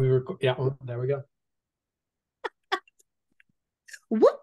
we were yeah oh, there we go Whoop.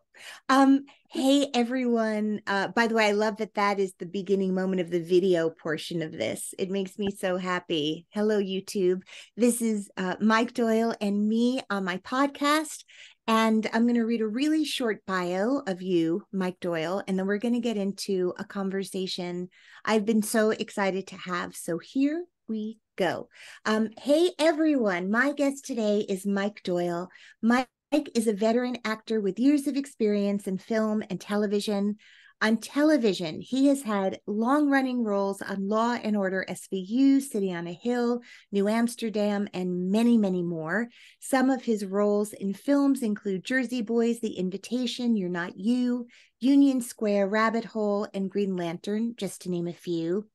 Um, hey everyone. Uh, by the way, I love that that is the beginning moment of the video portion of this. It makes me so happy. Hello, YouTube. This is uh, Mike Doyle and me on my podcast. And I'm going to read a really short bio of you, Mike Doyle, and then we're going to get into a conversation I've been so excited to have. So here we go. Um, hey, everyone. My guest today is Mike Doyle. Mike is a veteran actor with years of experience in film and television. On television, he has had long running roles on Law and Order SVU, City on a Hill, New Amsterdam, and many, many more. Some of his roles in films include Jersey Boys, The Invitation, You're Not You, Union Square, Rabbit Hole, and Green Lantern, just to name a few.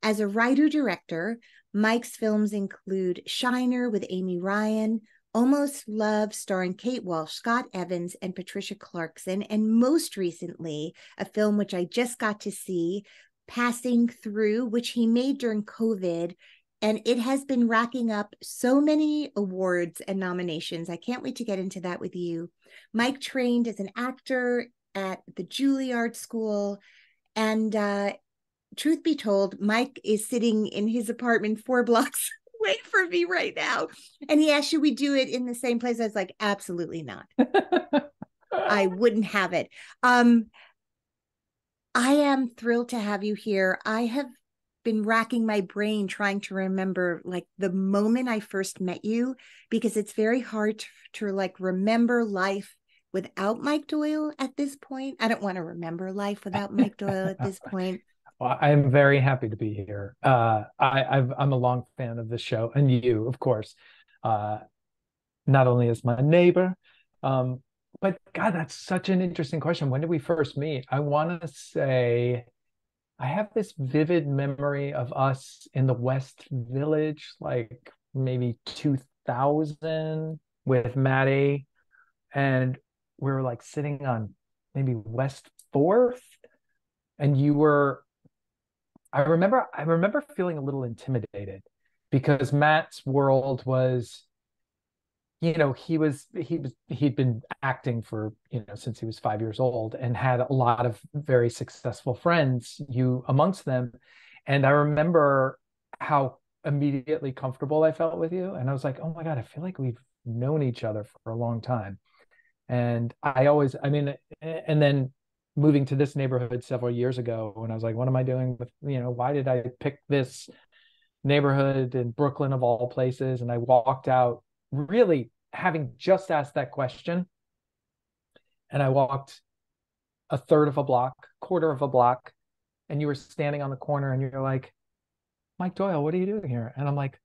As a writer director, Mike's films include Shiner with Amy Ryan, Almost Love, starring Kate Walsh, Scott Evans, and Patricia Clarkson, and most recently, a film which I just got to see, Passing Through, which he made during COVID. And it has been racking up so many awards and nominations. I can't wait to get into that with you. Mike trained as an actor at the Juilliard School. And uh, truth be told, Mike is sitting in his apartment four blocks wait for me right now. And he asked, should we do it in the same place? I was like, absolutely not. I wouldn't have it. Um, I am thrilled to have you here. I have been racking my brain trying to remember like the moment I first met you because it's very hard to, to like remember life without Mike Doyle at this point. I don't want to remember life without Mike Doyle at this point. I'm very happy to be here. Uh, I, am a long fan of the show, and you, of course, uh, not only as my neighbor, um, but God, that's such an interesting question. When did we first meet? I want to say I have this vivid memory of us in the West Village, like maybe 2000 with Maddie, and we were like sitting on maybe West Fourth, and you were I remember I remember feeling a little intimidated because Matt's world was you know he was he was he'd been acting for you know since he was 5 years old and had a lot of very successful friends you amongst them. And I remember how immediately comfortable I felt with you. And I was like oh my god I feel like we've known each other for a long time. And I always I mean and then moving to this neighborhood several years ago when I was like, what am I doing with, you know, why did I pick this neighborhood in Brooklyn of all places? And I walked out really having just asked that question. And I walked a third of a block, quarter of a block, and you were standing on the corner and you're like, Mike Doyle, what are you doing here? And I'm like,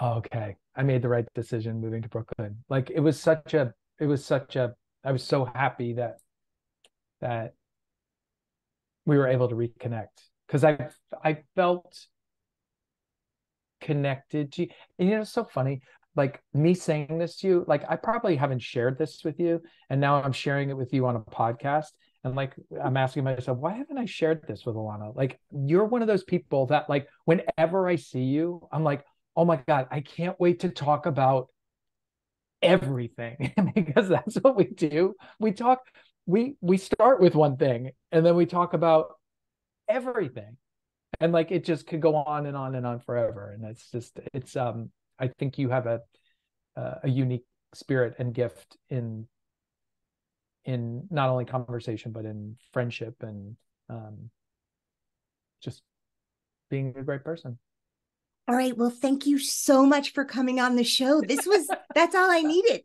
oh, okay, I made the right decision moving to Brooklyn. Like it was such a, it was such a, I was so happy that that we were able to reconnect because I I felt connected to you. And you know, it's so funny. Like me saying this to you, like I probably haven't shared this with you, and now I'm sharing it with you on a podcast. And like I'm asking myself, why haven't I shared this with Ilana? Like you're one of those people that like whenever I see you, I'm like, oh my God, I can't wait to talk about everything because that's what we do. We talk we we start with one thing and then we talk about everything. And like it just could go on and on and on forever. And it's just it's um i think you have a a unique spirit and gift in in not only conversation but in friendship and um just being a great person. All right. Well thank you so much for coming on the show. This was that's all i needed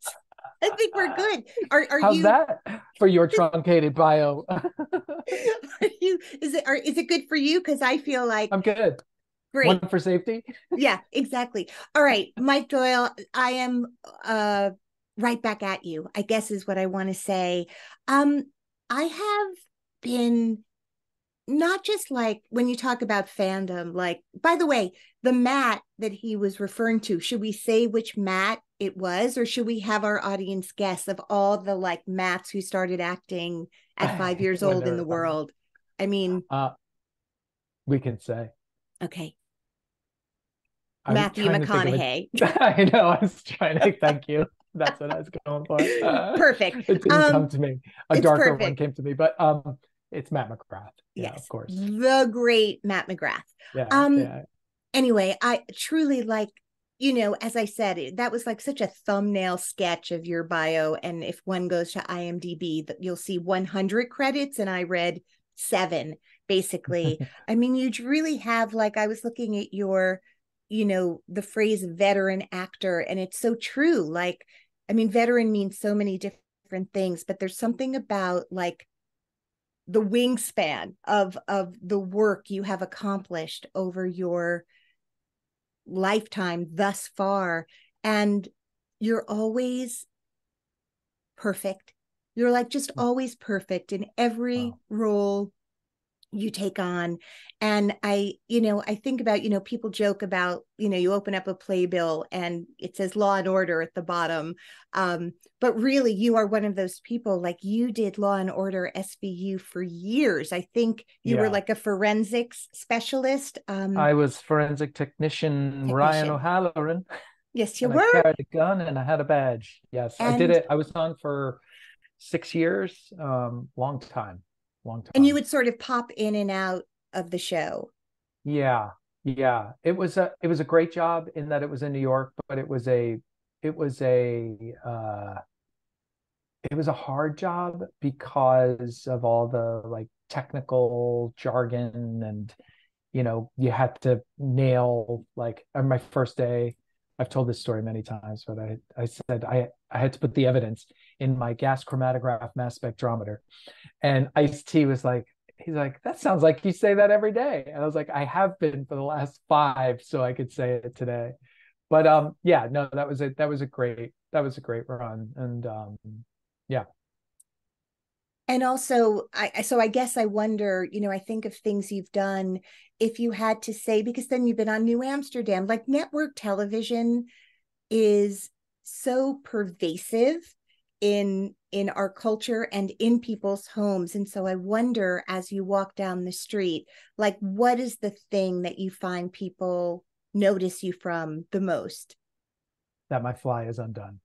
I think we're good. Are, are How's you that for your truncated bio? are you is it are, is it good for you? Because I feel like I'm good. Great. One for safety. yeah, exactly. All right, Mike Doyle, I am uh right back at you, I guess is what I want to say. Um, I have been not just like when you talk about fandom, like by the way, the Matt that he was referring to, should we say which Matt it was, or should we have our audience guess of all the like Matts who started acting at five years old in the world? I mean, uh, we can say. Okay. I'm Matthew trying to think of a- McConaughey. I know. I was trying to thank you. That's what I was going for. Uh, Perfect. It didn't Um, come to me. A darker one came to me, but um, it's Matt McGrath. Yeah, yes, of course. the great Matt McGrath. Yeah, Um, yeah. Anyway, I truly like, you know, as I said, that was like such a thumbnail sketch of your bio. And if one goes to IMDb, that you'll see 100 credits, and I read seven basically. I mean, you'd really have like I was looking at your, you know, the phrase veteran actor, and it's so true. Like, I mean, veteran means so many different things, but there's something about like the wingspan of of the work you have accomplished over your lifetime thus far. And you're always perfect. You're like just always perfect in every Wow. role you take on and i you know i think about you know people joke about you know you open up a playbill and it says law and order at the bottom um but really you are one of those people like you did law and order svu for years i think you were like a forensics specialist um I was forensic technician, Ryan O'Halloran. yes you and I were carried a gun and I had a badge. Yes, I did it. I was on for six years. Um, long time, long time. and you would sort of pop in and out of the show Yeah, yeah. It was a it was a great job in that it was in New York, but it was a it was a uh it was a hard job because of all the like technical jargon and you know you had to nail like on my first day I've told this story many times but I I said I I had to put the evidence in my gas chromatograph mass spectrometer. And Ice T was like he's like that sounds like you say that every day. And I was like I have been for the last 5 so I could say it today. But um yeah no that was it. that was a great that was a great run. And um and also I so I guess I wonder, you know, I think of things you've done if you had to say because then you've been on New Amsterdam, like network television is so pervasive in in our culture and in people's homes and so I wonder as you walk down the street, like what is the thing that you find people notice you from the most? that my fly is undone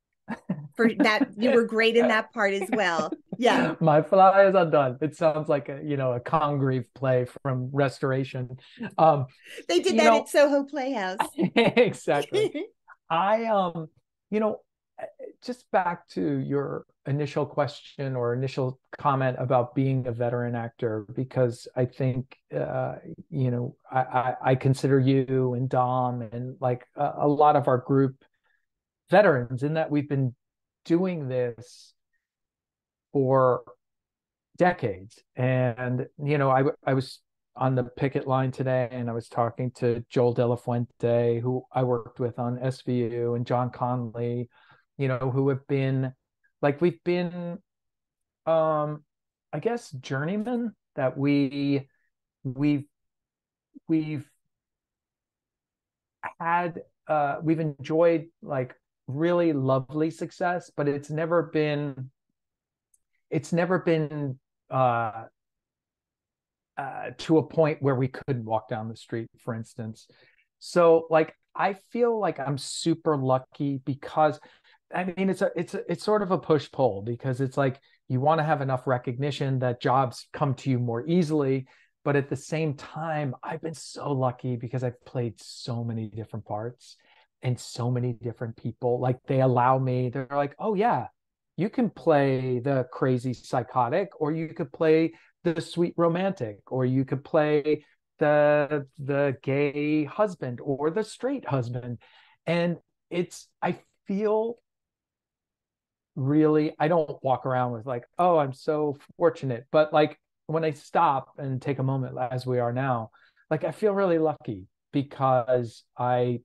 For that you were great in that part as well. Yeah. my fly is undone it sounds like a you know a congreve play from restoration um They did that know- at Soho Playhouse. exactly i um you know eh, just back to your initial question or initial comment about being a veteran actor because i think uh you know i i, I consider you and dom and like a, a lot of our group veterans in that we've been doing this for decades. And you know I, I was on the picket line today and i was talking to joel de la fuente who i worked with on svu and john conlee you know who have been like we've been um i guess journeymen that we we've we've had uh we've enjoyed like really lovely success but it's never been it's never been uh uh, to a point where we couldn't walk down the street, for instance. So, like, I feel like I'm super lucky because, I mean, it's a, it's a, it's sort of a push pull because it's like you want to have enough recognition that jobs come to you more easily, but at the same time, I've been so lucky because I've played so many different parts and so many different people. Like, they allow me. They're like, oh yeah, you can play the crazy psychotic, or you could play the sweet romantic or you could play the the gay husband or the straight husband. And it's i feel really i don't walk around with like oh i'm so fortunate. But like when i stop and take a moment as we are now like i feel really lucky because i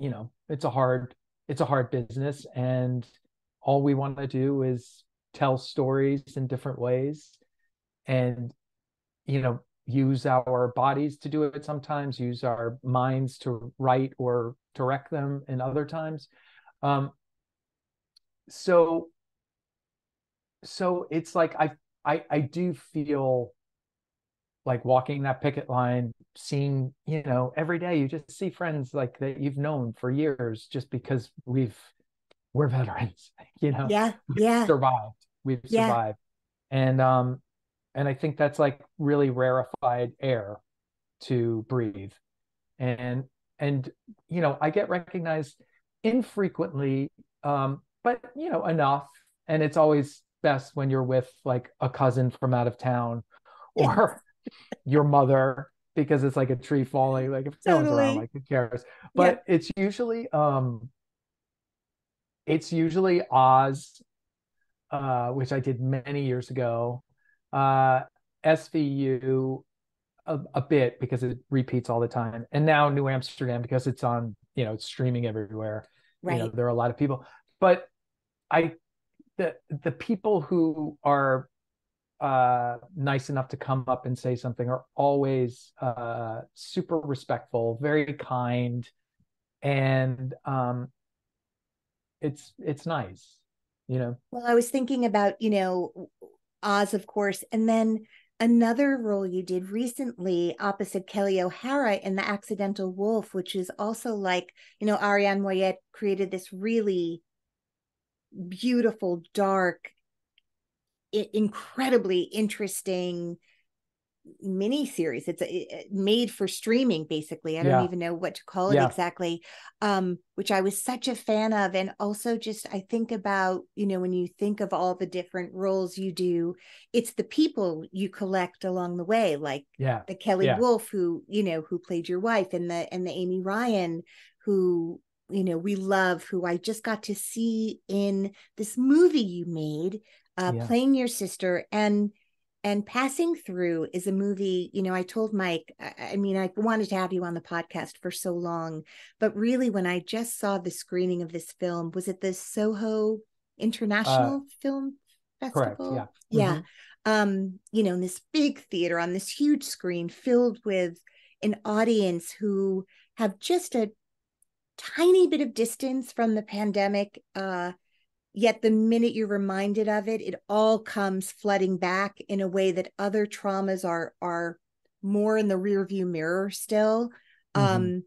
you know it's a hard it's a hard business. And all we want to do is tell stories in different ways and you know use our bodies to do it sometimes use our minds to write or direct them in other times. Um so so it's like i i i do feel like walking that picket line, seeing, you know, every day you just see friends like that you've known for years just because we've we're veterans, you know. Yeah. Yeah. survived. We've Yeah. survived. And um and I think that's like really rarefied air to breathe. And and you know, I get recognized infrequently um but you know enough and it's always best when you're with like a cousin from out of town or your mother because it's like a tree falling like if no one's around like who cares but it's usually um it's usually oz uh which i did many years ago. Uh svu a, a bit because it repeats all the time. And now new amsterdam because it's on you know it's streaming everywhere. Right. you know there are a lot of people. But i the the people who are uh nice enough to come up and say something are always uh super respectful very kind. And um it's it's nice you know? Well, I was thinking about, you know, Oz, of course, and then another role you did recently opposite Kelli O'Hara in The Accidental Wolf, which is also like, you know, Ariane Moyet created this really beautiful, dark, incredibly interesting mini series it's a, it- made for streaming basically i don't Yeah. even know what to call it Yeah. exactly um which i was such a fan of and also just i think about you know when you think of all the different roles you do it's the people you collect along the way like yeah the kelly Yeah. wolf who you know who played your wife and the and the amy ryan who you know we love who i just got to see in this movie you made uh Yeah. playing your sister and and passing through is a movie you know i told mike I, mean i wanted to have you on the podcast for so long but really when i just saw the screening of this film was it the soho international film festival? correct yeah. Yeah. Mhm. um you know in this big theater on this huge screen filled with an audience who have just a tiny bit of distance from the pandemic uh yet the minute you're reminded of it it all comes flooding back in a way that other traumas are are more in the rear view mirror still Mhm. um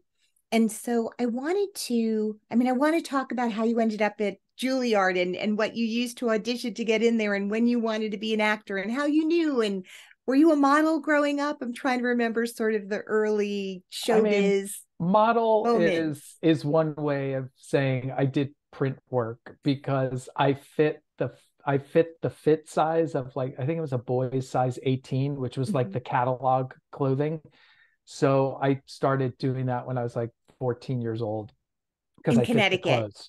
and so i wanted to i mean i want to talk about how you ended up at juilliard and and what you used to audition to get in there and when you wanted to be an actor and how you knew and were you a model growing up i'm trying to remember sort of the early I mean, showbiz model moment. is is one way of saying I did print work because I fit the I fit the fit size of like I think it was a boy's size 18, which was like Mhm. the catalog clothing. So I started doing that when I was like 14 years old because In I Connecticut.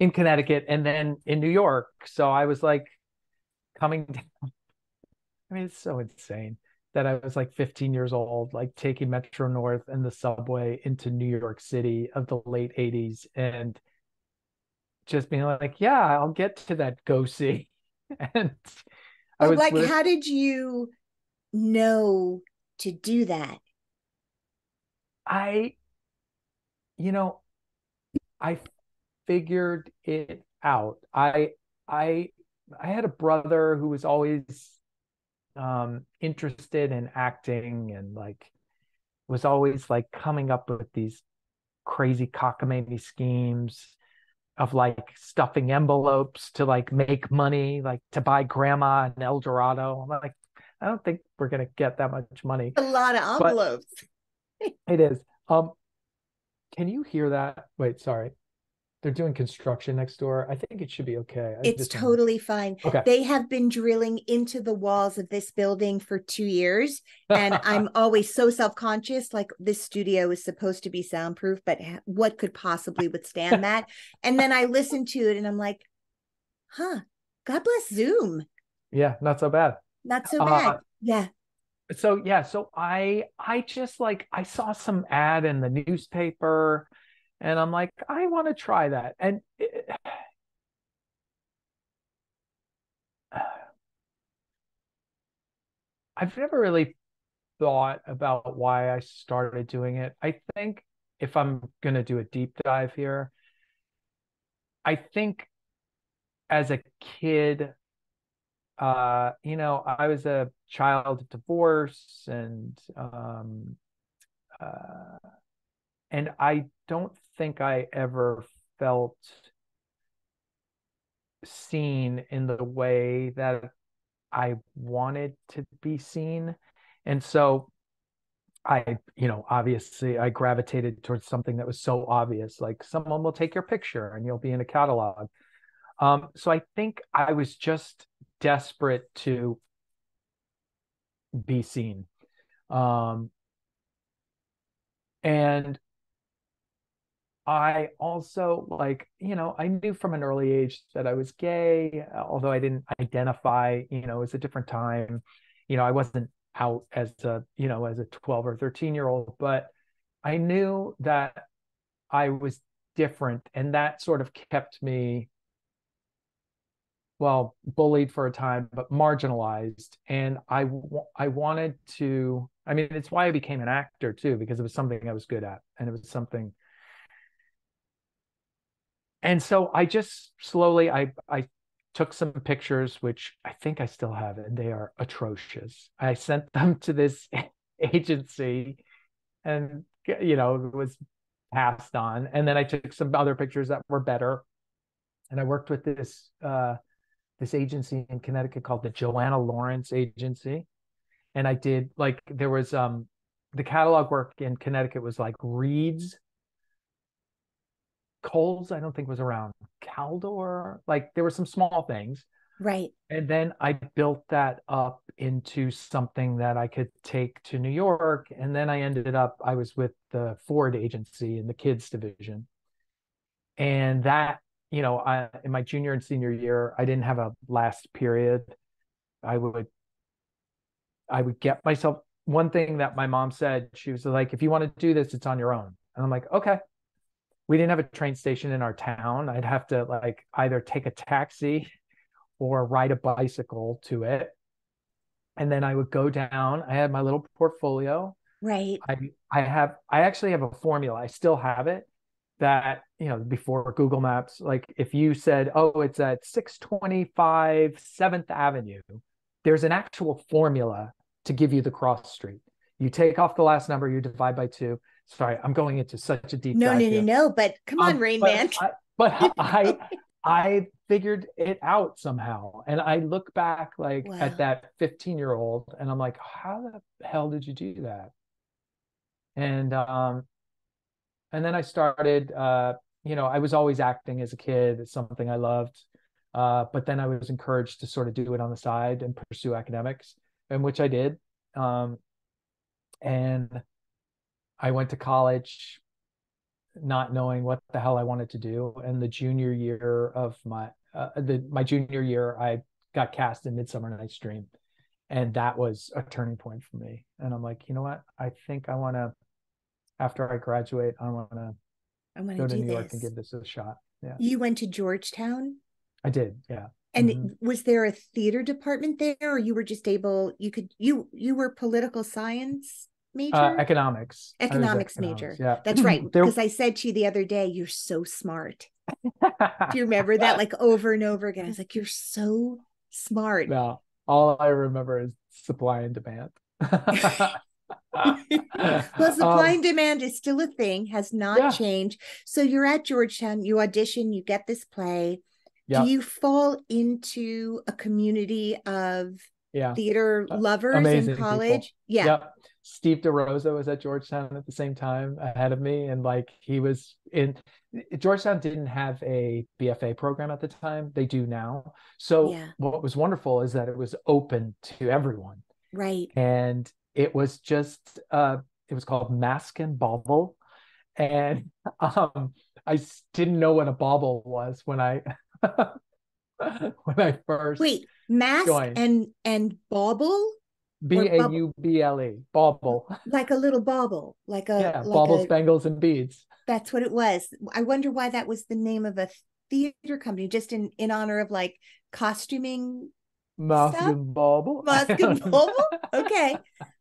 in Connecticut and then in New York. So I was like coming down. I mean, it's so insane that I was like 15 years old, like taking Metro North and the subway into New York City of the late 80s and just being like, yeah, I'll get to that go see. And I was like with, how did you know to do that I, you know, I figured it out. I, I, I had a brother who was always um interested in acting and like was always like coming up with these crazy cockamamie schemes of like stuffing envelopes to like make money, like to buy grandma an El Dorado. I'm like, I don't think we're gonna get that much money. a lot of envelopes It is. Um, can you hear that? Wait, sorry. They're doing construction next door. I think it should be okay. I it's totally fine okay. they have been drilling into the walls of this building for two years and i'm always so self-conscious like this studio is supposed to be soundproof but what could possibly withstand that and then i listen to it and i'm like huh god bless zoom yeah, not so bad. not so Uh, bad yeah so yeah so i i just like i saw some ad in the newspaper and i'm like i want to try that. And it, i've never really thought about why i started doing it. I think if i'm going to do a deep dive here i think as a kid uh, you know, I was a child of divorce and um, uh, and I don't think I ever felt seen in the way that I wanted to be seen. And so I, you know, obviously I gravitated towards something that was so obvious, like someone will take your picture and you'll be in a catalog. Um, so I think I was just desperate to be seen. Um, and I also like, you know, I knew from an early age that I was gay, uh, although I didn't identify, you know, it was a different time. You know, I wasn't out as a, you know, as a 12 or 13 year old, but I knew that I was different and that sort of kept me well bullied for a time but marginalized and i i wanted to i mean it's why i became an actor too because it was something i was good at and it was something and so I just slowly I I took some pictures which I think I still have and they are atrocious. I sent them to this agency and you know it was passed on. And then I took some other pictures that were better. And I worked with this uh this agency in Connecticut called the Joanna Lawrence Agency. And I did like there was um the catalog work in Connecticut was like Reed's Kohl's, I don't think was around. Caldor, like there were some small things. Right. And then I built that up into something that I could take to New York. And then I ended up, I was with the Ford agency in the kids division. And that, you know, I, in my junior and senior year, I didn't have a last period. I would, I would get myself one thing that my mom said, she was like, if you want to do this, it's on your own. And I'm like, okay, we didn't have a train station in our town. I'd have to like either take a taxi or ride a bicycle to it. And then I would go down. I had my little portfolio. Right. I I have I actually have a formula. I still have it that, you know, before Google Maps, like if you said, "Oh, it's at 625 7th Avenue," there's an actual formula to give you the cross street. You take off the last number, you divide by 2, sorry, I'm going into such a deep. No, no, no, no. But come on, um, Rain but Man. I, but I, I figured it out somehow, and I look back like wow. at that 15 year old, and I'm like, how the hell did you do that? And um, and then I started. Uh, you know, I was always acting as a kid. It's something I loved. Uh, but then I was encouraged to sort of do it on the side and pursue academics, and which I did. Um, and I went to college not knowing what the hell I wanted to do. And the junior year of my uh, the my junior year, I got cast in Midsummer Night's Dream, and that was a turning point for me. And I'm like, you know what? I think I want to. After I graduate, I want to go to New this. York and give this a shot. Yeah. You went to Georgetown. I did. Yeah. And mm-hmm. was there a theater department there, or you were just able? You could you you were political science major? Uh, economics. Economics, economics major. Yeah. That's right. Because I said to you the other day, you're so smart. Do you remember that? Like over and over again. I was like, you're so smart. No, all I remember is supply and demand. well, supply um, and demand is still a thing, has not yeah. changed. So you're at Georgetown, you audition, you get this play. Do you fall into a community of yeah. theater uh, lovers in college? People. Yeah. Steve DeRosa was at Georgetown at the same time ahead of me. And like he was in Georgetown didn't have a BFA program at the time. They do now. So yeah. what was wonderful is that it was open to everyone. Right. And it was just uh it was called Mask and Bauble. And um I didn't know what a bauble was when I when I first wait mask joined. and and bauble B A U B L E, bauble. Like a little bauble, like a yeah, like baubles, a, bangles, and beads. That's what it was. I wonder why that was the name of a theater company, just in in honor of like costuming Mask and Bauble. Mask and Bauble. Okay,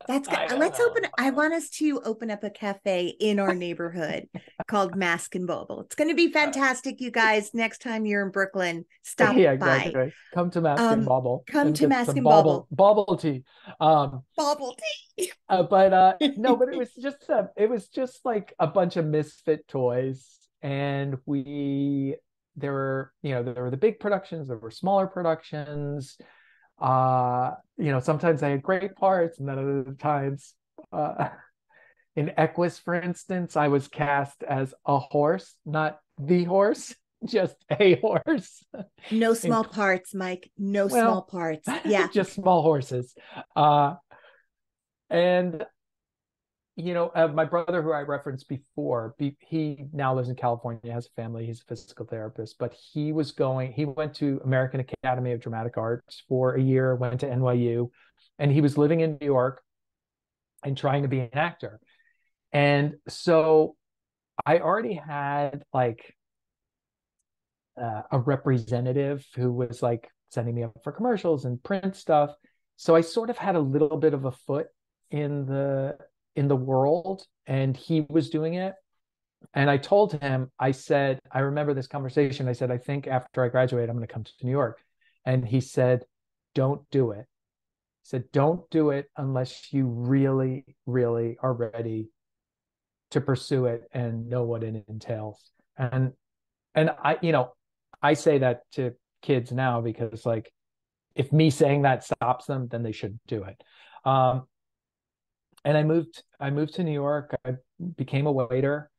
that's good. Let's know. open. I want us to open up a cafe in our neighborhood called Mask and Bauble. It's going to be fantastic, you guys. Next time you're in Brooklyn, stop yeah, exactly. by. Come to Mask um, and Bauble. Come and to Mask and Bauble. Bauble tea. Um, Bauble tea. uh, but uh, no, but it was just a, it was just like a bunch of misfit toys, and we there were you know there were the big productions, there were smaller productions uh you know sometimes i had great parts and then other times uh in equus for instance i was cast as a horse not the horse just a horse. No small in, parts mike. No well, small parts. Yeah. just small horses. Uh and you know, uh, my brother, who I referenced before, be, he now lives in California, has a family, he's a physical therapist, but he was going, he went to American Academy of Dramatic Arts for a year, went to NYU, and he was living in New York and trying to be an actor. And so I already had like uh, a representative who was like sending me up for commercials and print stuff. So I sort of had a little bit of a foot in the in the world and he was doing it. And i told him i said i remember this conversation. I said i think after i graduate i'm going to come to new york. And he said don't do it. He said don't do it unless you really really are ready to pursue it and know what it entails. And and i you know i say that to kids now because like if me saying that stops them then they should do it. Um, and I moved I moved to New York. I became a waiter,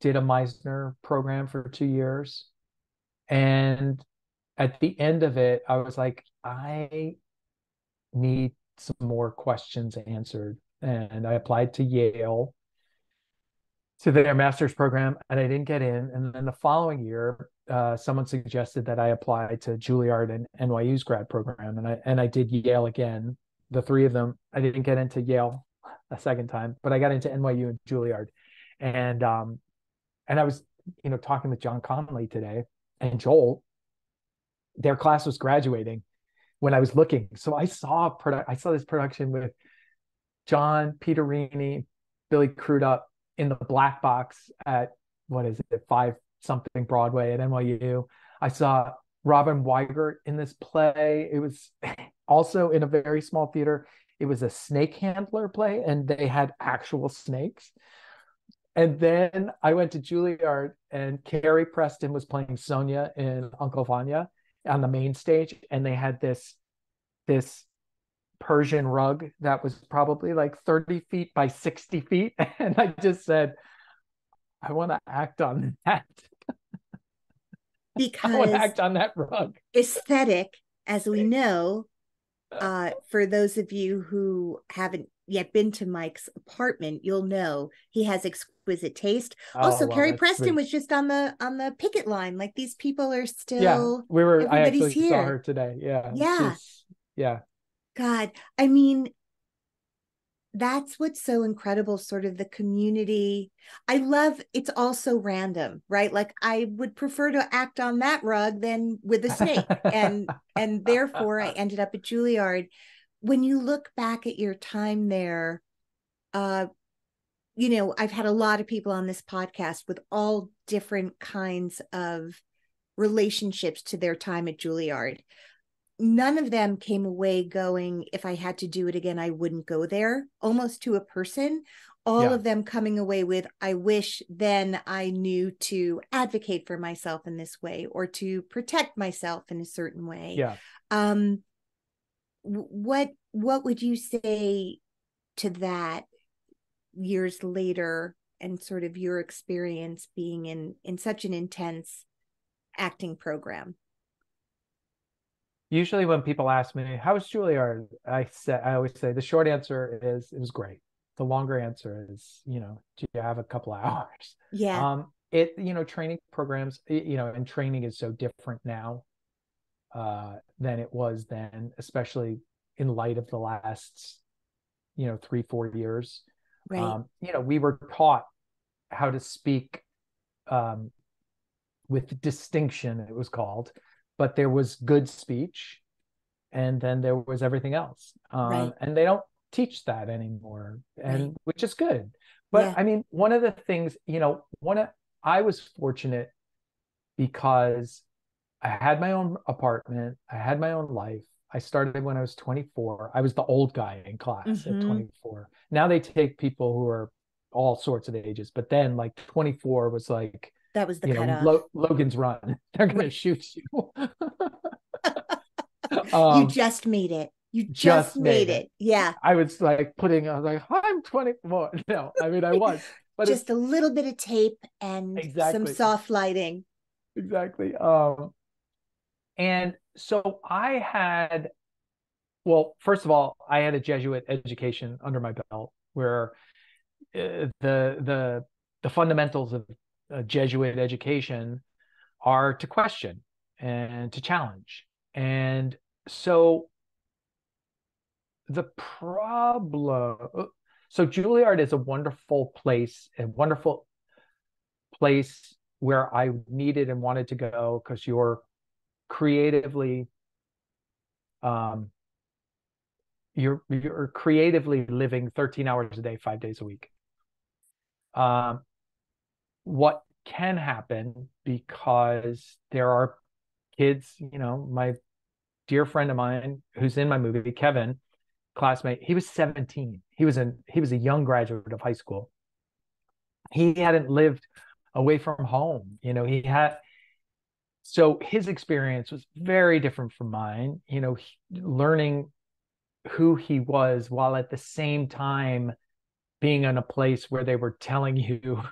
did a Meisner program for two years. And at the end of it, I was like, I need some more questions answered. And I applied to Yale to their master's program and I didn't get in. And then the following year, uh, someone suggested that I apply to Juilliard and NYU's grad program. And I and I did Yale again the three of them. I didn't get into Yale a second time, but I got into NYU and Juilliard, and um, and I was you know talking with John Conlee today and Joel. Their class was graduating when I was looking, so I saw produ- I saw this production with John Peterini, Billy Crudup in the black box at what is it five something Broadway at NYU. I saw Robin Weigert in this play. It was also in a very small theater. It was a snake handler play, and they had actual snakes. And then I went to Juilliard, and Carrie Preston was playing Sonia in Uncle Vanya on the main stage, and they had this this Persian rug that was probably like 30 feet by 60 feet. And I just said, I want to act on that. Because I want to act on that rug. Aesthetic, as we know, uh, for those of you who haven't yet been to Mike's apartment, you'll know he has exquisite taste. Oh, also, Carrie Preston sweet. was just on the on the picket line. Like these people are still. Yeah, we were. I actually here. saw her today. Yeah. Yeah. She's, yeah. God, I mean, that's what's so incredible sort of the community. I love it's also random right? Like i would prefer to act on that rug than with a snake. And and therefore i ended up at juilliard. When you look back at your time there uh you know i've had a lot of people on this podcast with all different kinds of relationships to their time at juilliard none of them came away going if i had to do it again i wouldn't go there almost to a person. All yeah. of them coming away with i wish then i knew to advocate for myself in this way or to protect myself in a certain way. Yeah. Um what what would you say to that years later and sort of your experience being in in such an intense acting program usually when people ask me how was Juilliard, I say I always say the short answer is it was great. The longer answer is you know do you have a couple hours? Yeah. Um, it you know training programs you know and training is so different now uh, than it was then, especially in light of the last you know three four years. Right. Um, you know we were taught how to speak um, with distinction. It was called but there was good speech and then there was everything else um, Right. and they don't teach that anymore and Right. which is good but Yeah. i mean one of the things you know one of i was fortunate because i had my own apartment i had my own life i started when i was 24 i was the old guy in class Mhm. at 24 now they take people who are all sorts of ages but then like 24 was like That was the you know. Lo- logan's run they're gonna shoot you you um, just made it. You just, just made, made it. it. Yeah. I was like putting, I was like, I'm 24. No, I mean, I was, but just a little bit of tape and some soft lighting. exactly. Um, and so I had, well, first of all, I had a Jesuit education under my belt where uh, the the the fundamentals of a Jesuit education are to question and to challenge. And so the problem so Juilliard is a wonderful place, a wonderful place where I needed and wanted to go because you're creatively um you're you're creatively living 13 hours a day, five days a week. Um what can happen because there are kids, you know, my dear friend of mine who's in my movie, Kevin, classmate, he was 17. He was a he was a young graduate of high school. He hadn't lived away from home. You know, he had so his experience was very different from mine, you know, he- learning who he was while at the same time being in a place where they were telling you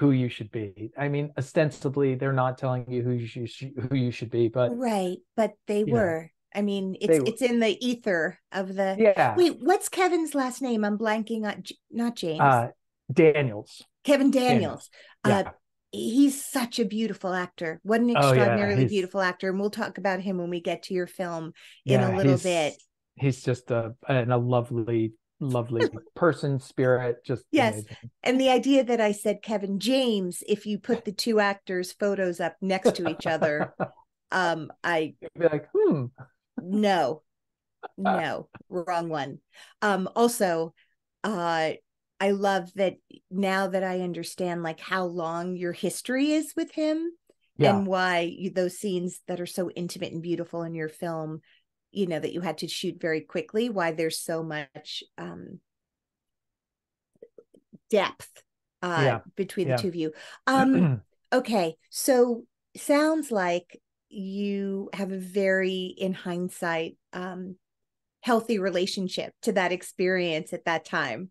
who you should be. I mean, ostensibly they're not telling you who you should, who you should be, but Right. But they know, were. I mean, it's they it's in the ether of the yeah, Wait, what's Kevin's last name? I'm blanking on not James. uh Daniels. Kevin Daniels. Yeah. Uh he's such a beautiful actor. What an Oh, yeah, extraordinarily beautiful actor. And we'll talk about him when we get to your film in a little he's- bit. He's just a and a lovely, lovely person, spirit. Just Yes. amazing. And the idea that I said Kevin James, if you put the two actors' photos up next to each other, um, I You'd be like, hmm. no, no, wrong one. Um, also, uh, I love that now that I understand like how long your history is with him Yeah, and why you, those scenes that are so intimate and beautiful in your film, you know, that you had to shoot very quickly, why there's so much um depth uh Yeah, between yeah. the two of you. Um okay, so sounds like you have a very in hindsight um healthy relationship to that experience at that time.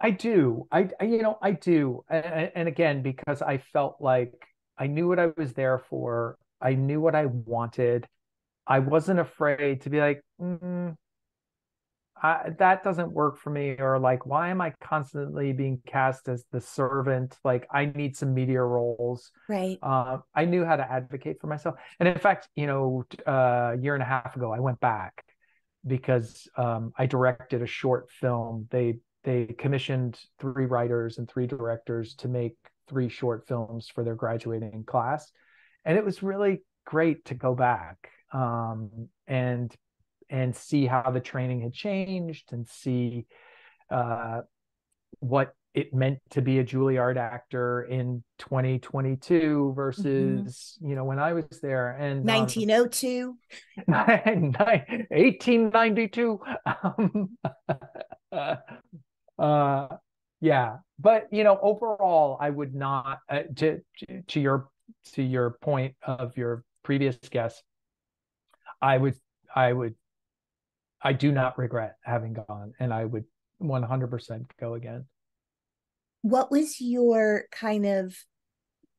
I do. I, I- you know, I do. And, and again, because I felt like I knew what I was there for. I knew what I wanted. I wasn't afraid to be like, mm, I, that doesn't work for me, or like, why am I constantly being cast as the servant? Like, I need some media roles. Right. Uh, I knew how to advocate for myself. And in fact, you know, uh, a year and a half ago, I went back because um, I directed a short film. They they commissioned three writers and three directors to make three short films for their graduating class, and it was really great to go back um, and and see how the training had changed and see uh, what it meant to be a Juilliard actor in 2022 versus you know when I was there. And um, 1902. 1892 um, uh yeah. But you know overall i would not uh, to to- to your to your point of your previous guest i would i would i do not regret having gone and i would 100% go again. What was your kind of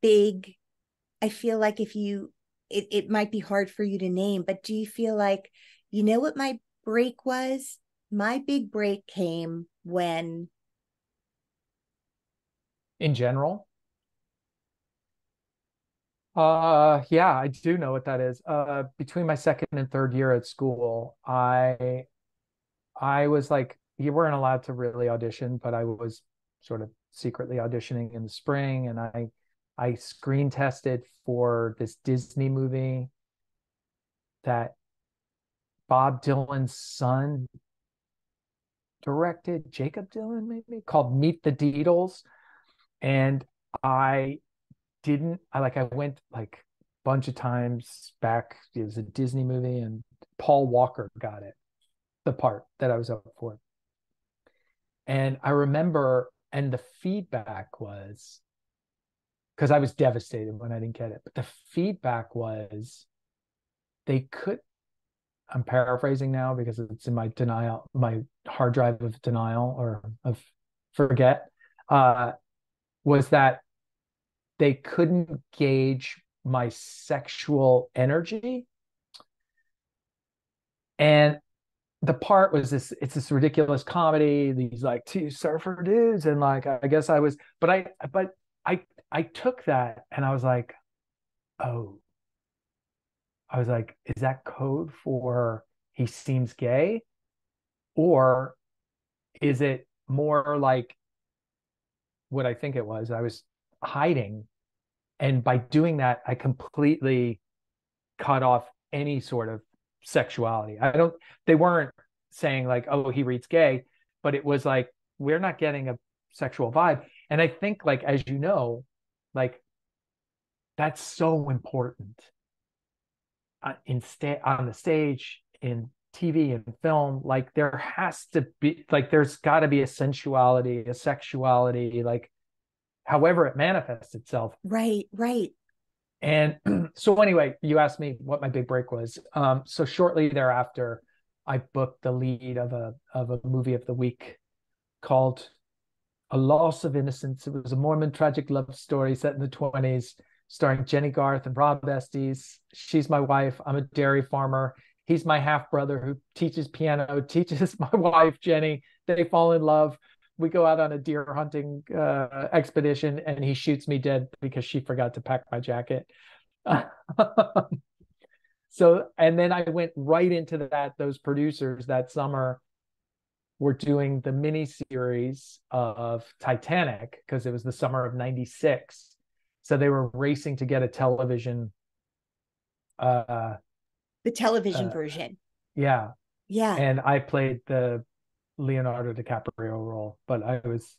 big i feel like if you it, it might be hard for you to name but do you feel like you know what my break was? My big break came when in general uh yeah i do know what that is uh between my second and third year at school i i was like you weren't allowed to really audition but i was sort of secretly auditioning in the spring and i i screen tested for this disney movie that Bob Dylan's son directed, Jacob Dylan maybe, called Meet the Deedles. And I didn't, I like, I went like a bunch of times back. It was a Disney movie and Paul Walker got it, the part that I was up for. And I remember, and the feedback was because I was devastated when I didn't get it, but the feedback was they could. I'm paraphrasing now because it's in my denial, my hard drive of denial or of forget, uh, was that they couldn't gauge my sexual energy. And the part was this it's this ridiculous comedy these like two surfer dudes and like i guess i was but i but i i took that and i was like oh i was like is that code for he seems gay or is it more like what i think it was i was hiding and by doing that i completely cut off any sort of sexuality. I don't they weren't saying like, oh, he reads gay, but it was like, we're not getting a sexual vibe. And I think like as you know, like that's so important uh, in sta- on the stage in TV and film like there has to be like there's got to be a sensuality a sexuality like however it manifests itself right right and so anyway, you asked me what my big break was. Um, so shortly thereafter, I booked the lead of a of a movie of the week called A Loss of Innocence. It was a Mormon tragic love story set in the 20s, starring Jenny Garth and Rob Estes. She's my wife. I'm a dairy farmer. He's my half brother who teaches piano, teaches my wife, Jenny. They fall in love we go out on a deer hunting uh, expedition and he shoots me dead because she forgot to pack my jacket. so, and then I went right into that. Those producers that summer were doing the mini series of Titanic because it was the summer of 96. So they were racing to get a television. Uh, the television uh, version. Yeah. Yeah. And I played the Leonardo DiCaprio role, but I was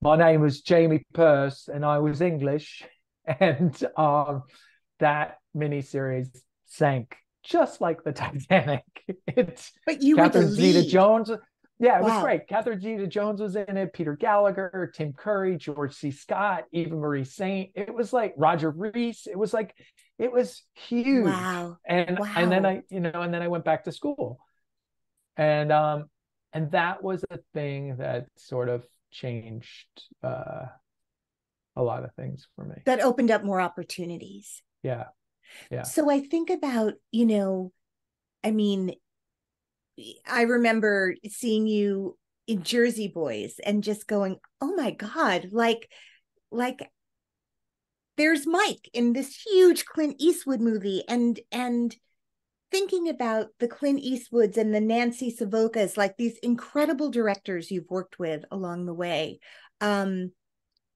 my name was Jamie Purse and I was English, and um, that miniseries sank just like the Titanic. It's but you Catherine Zeta Jones. Yeah, it wow. was great. Catherine Zeta Jones was in it. Peter Gallagher, Tim Curry, George C. Scott, Eva Marie Saint. It was like Roger Rees. It was like it was huge. Wow. And wow. and then I, you know, and then I went back to school. And um and that was a thing that sort of changed uh, a lot of things for me. That opened up more opportunities. Yeah. Yeah. So i think about you know i mean i remember seeing you in jersey boys and just going oh my god like like there's mike in this huge clint eastwood movie and and thinking about the Clint Eastwoods and the Nancy Savocas, like these incredible directors you've worked with along the way, um,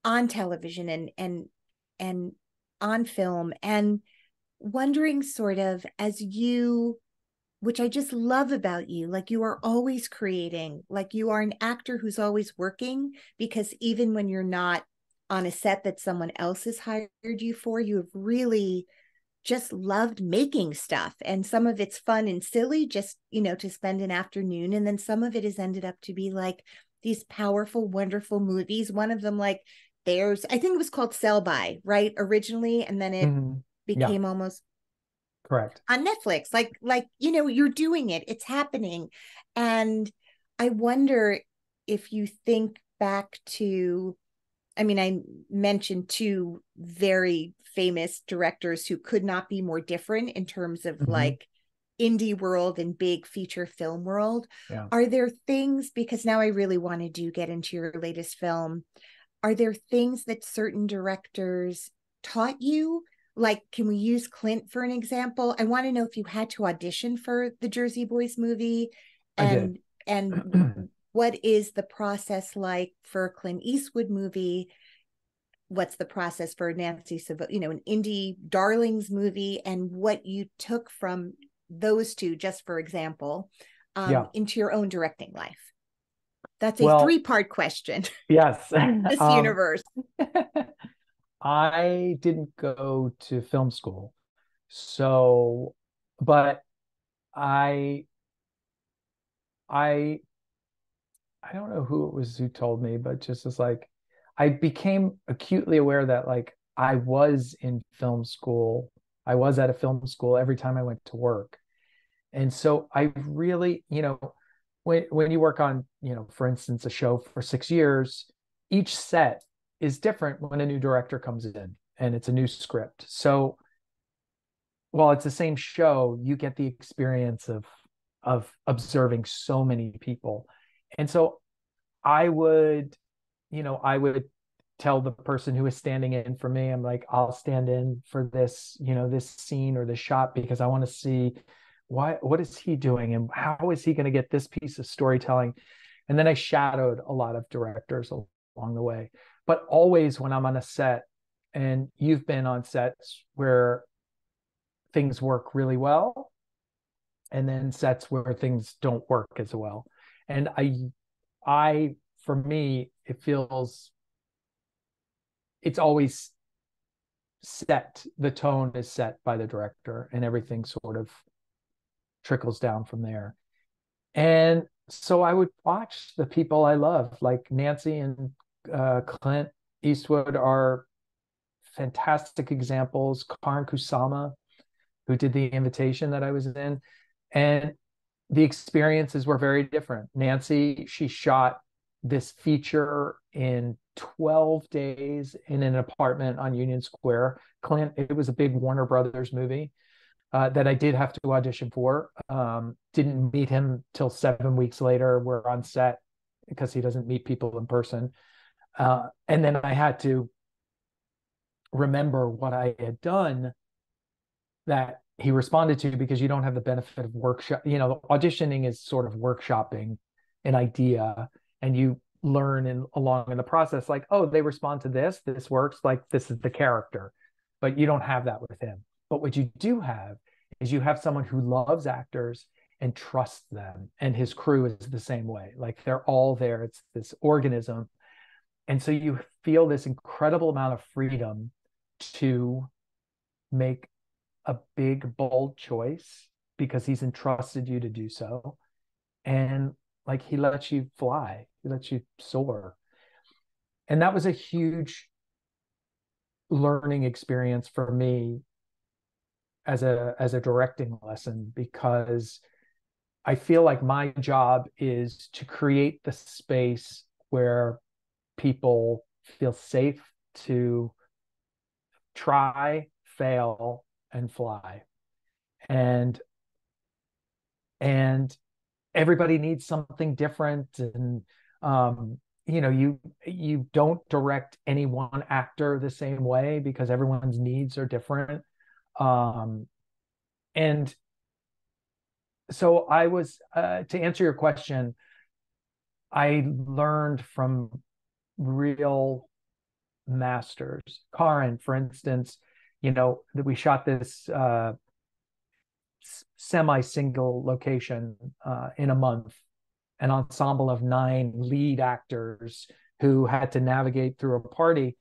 on television and and and on film, and wondering sort of as you which I just love about you. Like you are always creating, like you are an actor who's always working because even when you're not on a set that someone else has hired you for, you have really just loved making stuff. And some of it's fun and silly just you know to spend an afternoon. And then some of it has ended up to be like these powerful wonderful movies. One of them like there's i think it was called sell by right originally? And then it mm-hmm. became yeah. almost correct. on netflix. Like like you know you're doing it. It's happening. And i wonder if you think back to I mean, I mentioned two very famous directors who could not be more different in terms of mm-hmm. like indie world and big feature film world. Yeah. Are there things, because now I really want to do get into your latest film, are there things that certain directors taught you? Like, can we use Clint for an example? I want to know if you had to audition for the Jersey Boys movie and and what is the process like for a Clint Eastwood movie? What's the process for Nancy Savo, you know, an indie darlings movie, and what you took from those two, just for example, um, Yeah. into your own directing life? That's a Well- three part question. Yes. this Um, universe. I didn't go to film school. So, but I I I don't know who it was who told me, but just as like I became acutely aware that like I was in film school. I was at a film school every time I went to work. And so I really, you know, when when you work on, you know, for instance, a show for 6 years, each set is different when a new director comes in and it's a new script. So while it's the same show, you get the experience of of observing so many people. And so I would, you know, I would tell the person who is standing in for me, I'm like, I'll stand in for this, you know, this scene or this shot because I want to see why what is he doing and how is he going to get this piece of storytelling. And then I shadowed a lot of directors along the way. But always when I'm on a set, and you've been on sets where things work really well and then sets where things don't work as well and i i for me it feels it's always set the tone is set by the director and everything sort of trickles down from there and so i would watch the people i love like nancy and uh, clint eastwood are fantastic examples karyn kusama who did the invitation that I was in. And the experiences were very different. Nancy, she shot this feature in 12 days in an apartment on Union Square. Clint, it was a big Warner Brothers movie uh, that I did have to audition for. Um, didn't meet him till seven weeks later. We're on set because he doesn't meet people in person. Uh, and then I had to remember what I had done that he responded to because you don't have the benefit of workshop you know auditioning is sort of workshopping an idea and you learn in along in the process like oh they respond to this this works like this is the character but you don't have that with him. But what you do have is you have someone who loves actors and trusts them and his crew is the same way like they're all there it's this organism. And so you feel this incredible amount of freedom to make a big bold choice because he's entrusted you to do so. And like he lets you fly. He lets you soar. And that was a huge learning experience for me as a as a directing lesson because i feel like my job is to create the space where people feel safe to try fail and fly. And and everybody needs something different and um you know you you don't direct any one actor the same way because everyone's needs are different. Um and so i was uh, to answer your question i learned from real masters. Karyn for instance you know that we shot this uh, semi-single location uh, in a month. An ensemble of nine lead actors who had to navigate through a party.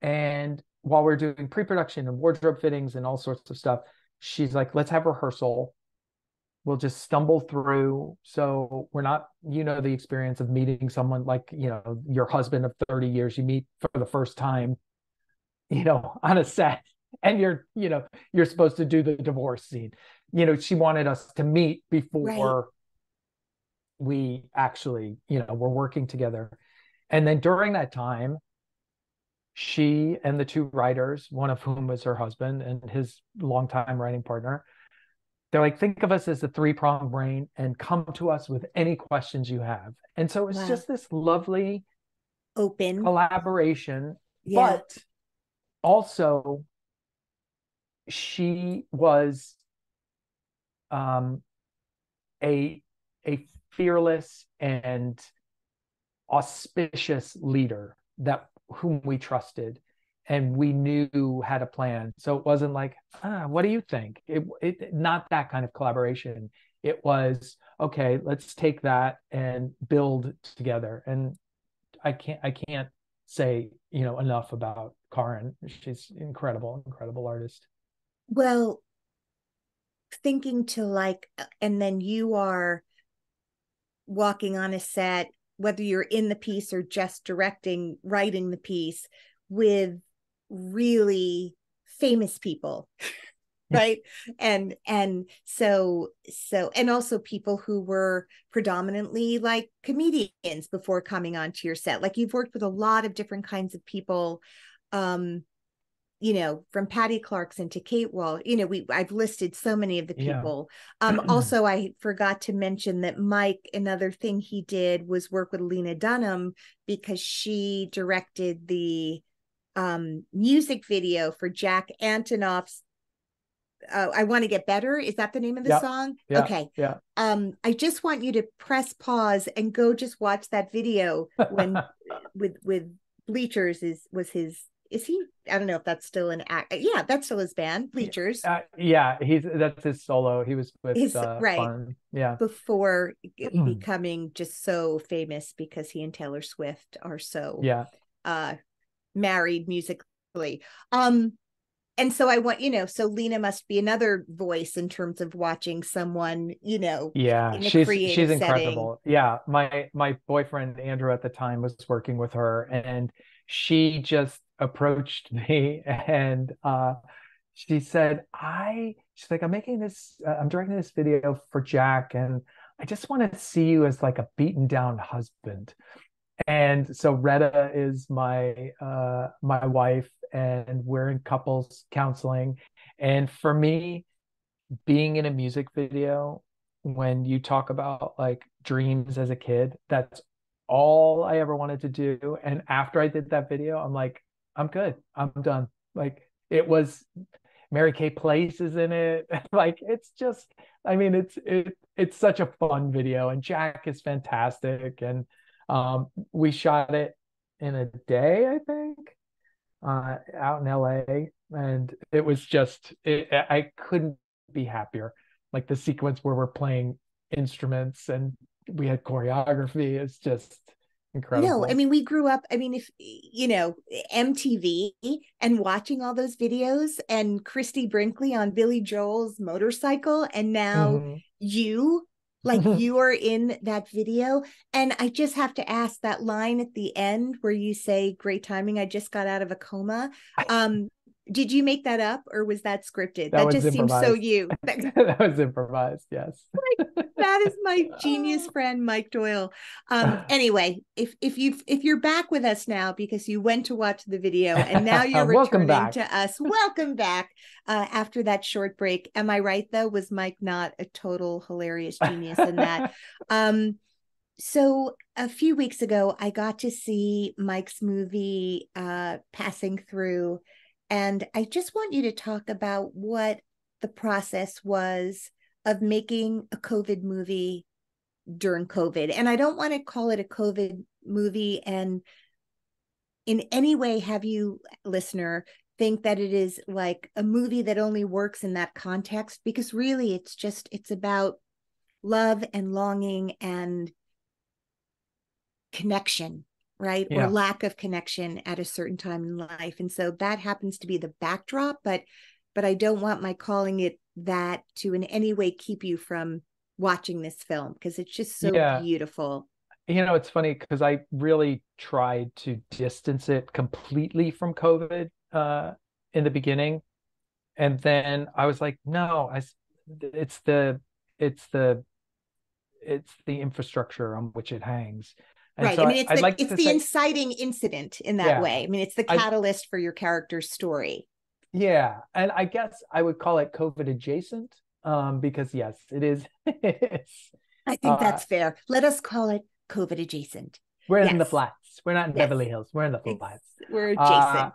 And while we're doing pre-production and wardrobe fittings and all sorts of stuff she's like let's have rehearsal. We'll just stumble through. So we're not you know the experience of meeting someone like you know your husband of 30 years. You meet for the first time you know, on a set and you're, you know, you're supposed to do the divorce scene. You know, she wanted us to meet before right. we actually, you know, were working together. And then during that time, she and the two writers, one of whom was her husband and his longtime writing partner, they're like, think of us as a three pronged brain and come to us with any questions you have. And so it's wow. just this lovely open collaboration. Yeah. But also she was um, a a fearless and auspicious leader that whom we trusted and we knew had a plan. So it wasn't like, ah, what do you think? It, it not that kind of collaboration. It was okay. Let's take that and build together. And I can't I can't say you know enough about Karyn. She's incredible, incredible artist. Well, thinking to like, uh, and then you are walking on a set, whether you're in the piece or just directing, writing the piece with really famous people right? And and so so and also people who were predominantly like comedians before coming onto your set. Like you've worked with a lot of different kinds of people um you know from patty clarkson to kate walsh you know we i've listed so many of the people. Yeah. um also i forgot to mention that mike another thing he did was work with lena dunham because she directed the um music video for jack antonoff's uh, I want to get better. Is that the name of the song? Yeah, okay. Yeah. Um, I just want you to press pause and go just watch that video when with with Bleachers is was his is he I don't know if that's still an act yeah that's still his band Bleachers uh, yeah he's that's his solo he was with his, uh, right yeah before becoming just so famous because he and Taylor Swift are so yeah uh married musically um and so I want, you know, so Lena must be another voice in terms of watching someone, you know, yeah, she's she's incredible. Setting. Yeah, my my boyfriend Andrew at the time was working with her, and she just approached me and uh, she said, "I," she's like, "I'm making this, uh, I'm directing this video for Jack, and I just want to see you as like a beaten down husband." and so Retta is my uh, my wife, and we're in couples counseling. And for me, being in a music video, when you talk about like dreams as a kid, that's all I ever wanted to do. And after I did that video, I'm like, I'm good. I'm done. Like it was Mary Kay Place is in it. like it's just, I mean, it's it it's such a fun video, and Jack is fantastic. And um, we shot it in a day, I think, uh, out in LA, and it was just it, I couldn't be happier. Like the sequence where we're playing instruments and we had choreography is just incredible. No, I mean we grew up. I mean, if you know MTV and watching all those videos and Christie Brinkley on Billy Joel's motorcycle, and now mm-hmm. you like you are in that video and i just have to ask that line at the end where you say great timing i just got out of a coma um did you make that up or was that scripted? That, that just seems so you. That was improvised yes. That is my genius friend mike doyle. Um anyway if if you if you're back with us now because you went to watch the video and now you're returning back. to us welcome back uh, after that short break. Am i right though? Was mike not a total hilarious genius in that? Um so a few weeks ago i got to see mike's movie uh passing through and I just want you to talk about what the process was of making a COVID movie during COVID. And I don't want to call it a COVID movie. And in any way have you, listener, think that it is like a movie that only works in that context? Because really it's just it's about love and longing and connection right? Yeah. or lack of connection at a certain time in life. And so that happens to be the backdrop but but i don't want my calling it that to in any way keep you from watching this film because it's just so yeah. beautiful. You know it's funny because i really tried to distance it completely from covid uh in the beginning. And then i was like no i it's the it's the it's the infrastructure on which it hangs and right. So I mean, it's the, like it's the say, inciting incident in that yeah, way. I mean, it's the catalyst I, for your character's story. Yeah. And I guess I would call it COVID adjacent um, because, yes, it is. I think uh, that's fair. Let us call it COVID adjacent. We're yes. in the flats. We're not in yes. Beverly Hills. We're in the flats. We're adjacent. Uh,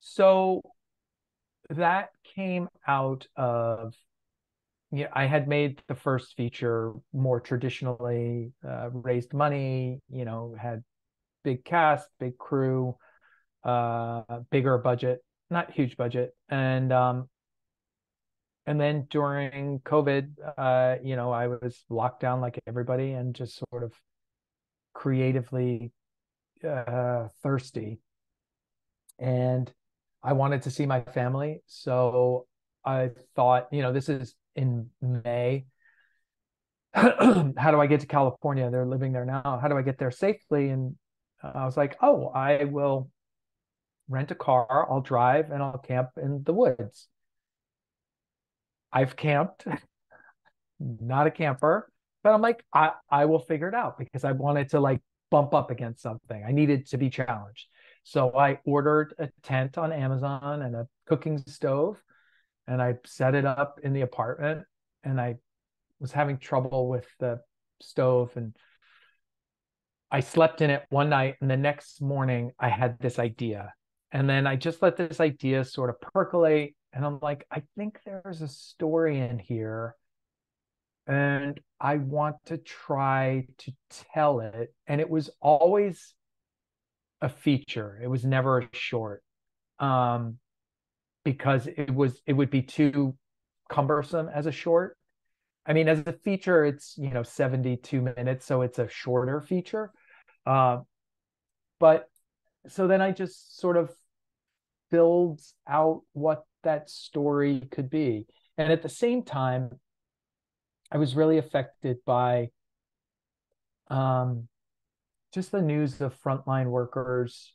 so that came out of yeah, I had made the first feature more traditionally, uh, raised money, you know, had big cast, big crew. uh, bigger budget, not huge budget, and um, and then during COVID, uh, you know, I was locked down like everybody, and just sort of creatively uh, thirsty, and I wanted to see my family, so I thought, you know, this is in May. How do I get to California? They're living there now. How do I get there safely? And I was like, oh, I will rent a car, I'll drive, and I'll camp in the woods. I've camped, not a camper, but I'm like, I, I will figure it out because I wanted to like bump up against something. I needed to be challenged. So I ordered a tent on Amazon and a cooking stove, and I set it up in the apartment. And I was having trouble with the stove and I slept in it one night and the next morning I had this idea. And then I just let this idea sort of percolate. And I'm like, I think there's a story in here. And I want to try to tell it. And it was always a feature, it was never a short. Um, because it was it would be too cumbersome as a short. I mean, as a feature, it's you know 72 minutes, so it's a shorter feature. Uh, but so then I just sort of builds out what that story could be. And at the same time, I was really affected by um, just the news of frontline workers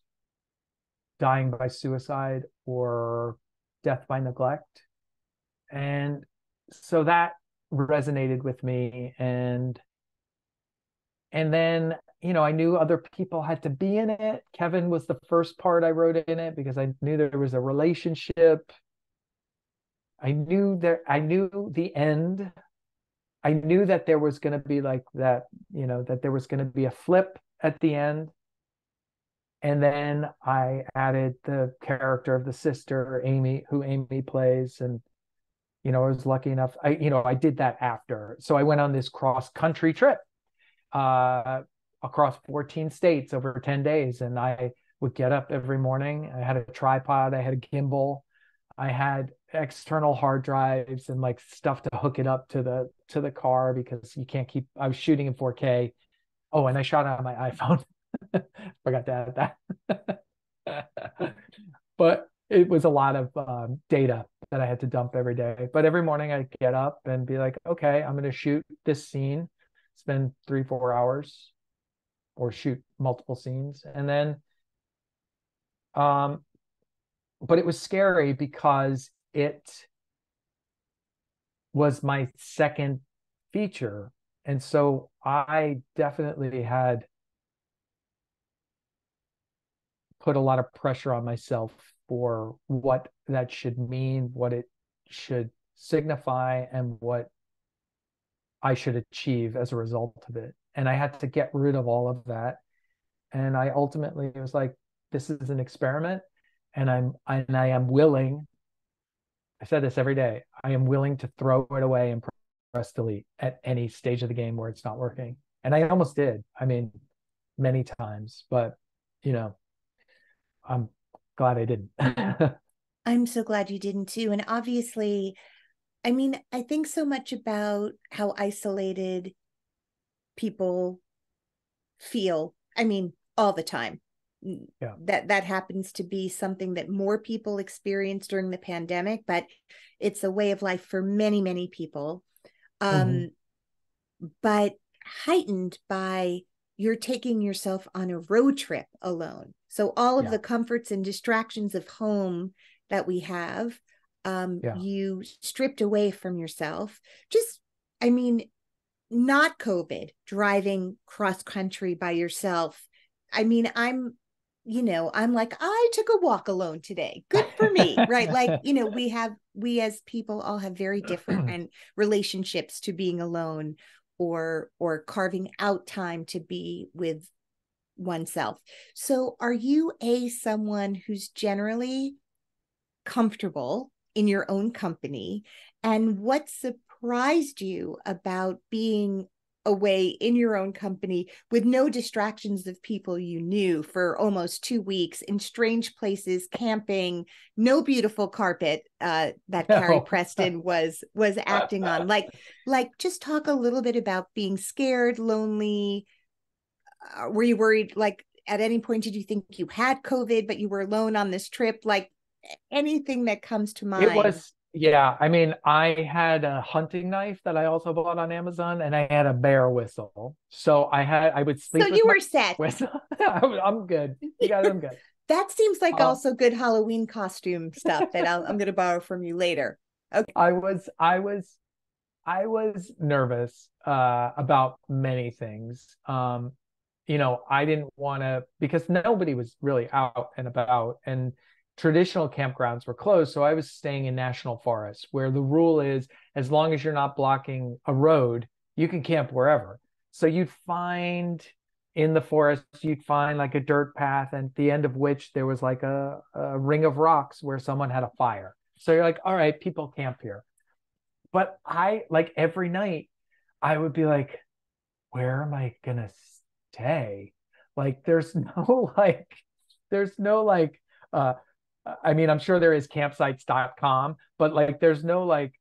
dying by suicide or death by neglect. And so that resonated with me. And and then you know i knew other people had to be in it. Kevin was the first part i wrote in it because i knew there was a relationship. I knew that i knew the end. I knew that there was going to be like that you know that there was going to be a flip at the end and then i added the character of the sister amy who amy plays. And you know i was lucky enough i you know i did that after. So i went on this cross country trip uh, across 14 states over 10 days. And i would get up every morning. I had a tripod i had a gimbal i had external hard drives and like stuff to hook it up to the to the car because you can't keep i was shooting in 4k oh and i shot on my iphone forgot to add that. But it was a lot of um, data that I had to dump every day. But every morning I'd get up and be like, okay, I'm going to shoot this scene, spend three, four hours, or shoot multiple scenes, and then, um, but it was scary because it was my second feature, and so I definitely had put a lot of pressure on myself for what that should mean, what it should signify, and what I should achieve as a result of it. And I had to get rid of all of that. And I ultimately was like, this is an experiment, and I'm and I am willing. I said this every day. I am willing to throw it away and press delete at any stage of the game where it's not working. And I almost did. I mean, many times, but you know, I'm glad I didn't. I'm so glad you didn't too. And obviously, I mean, I think so much about how isolated people feel. I mean, all the time. Yeah. That that happens to be something that more people experience during the pandemic, but it's a way of life for many, many people. Um, mm-hmm. but heightened by you're taking yourself on a road trip alone. So all of yeah. the comforts and distractions of home that we have, um, yeah. you stripped away from yourself. Just, I mean, not COVID, driving cross country by yourself. I mean, I'm, you know, I'm like, I took a walk alone today. Good for me. right. Like, you know, we have, we as people all have very different relationships to being alone or or carving out time to be with oneself. So are you a someone who's generally comfortable in your own company and what surprised you about being away in your own company with no distractions of people you knew for almost two weeks in strange places camping no beautiful carpet uh, that no. carrie preston was was acting on like like just talk a little bit about being scared lonely uh, were you worried like at any point did you think you had covid but you were alone on this trip like anything that comes to mind it was yeah, I mean, I had a hunting knife that I also bought on Amazon, and I had a bear whistle. So I had I would sleep. So you were set. Whistle. I'm good. You guys, I'm good. that seems like um, also good Halloween costume stuff that i am going to borrow from you later. Okay. I was I was I was nervous uh, about many things. Um, you know, I didn't want to because nobody was really out and about, and traditional campgrounds were closed. So I was staying in national forests where the rule is as long as you're not blocking a road, you can camp wherever. So you'd find in the forest, you'd find like a dirt path, and at the end of which there was like a, a ring of rocks where someone had a fire. So you're like, all right, people camp here. But I like every night, I would be like, where am I gonna stay? Like there's no like, there's no like uh I mean, I'm sure there is campsites.com, but like there's no like,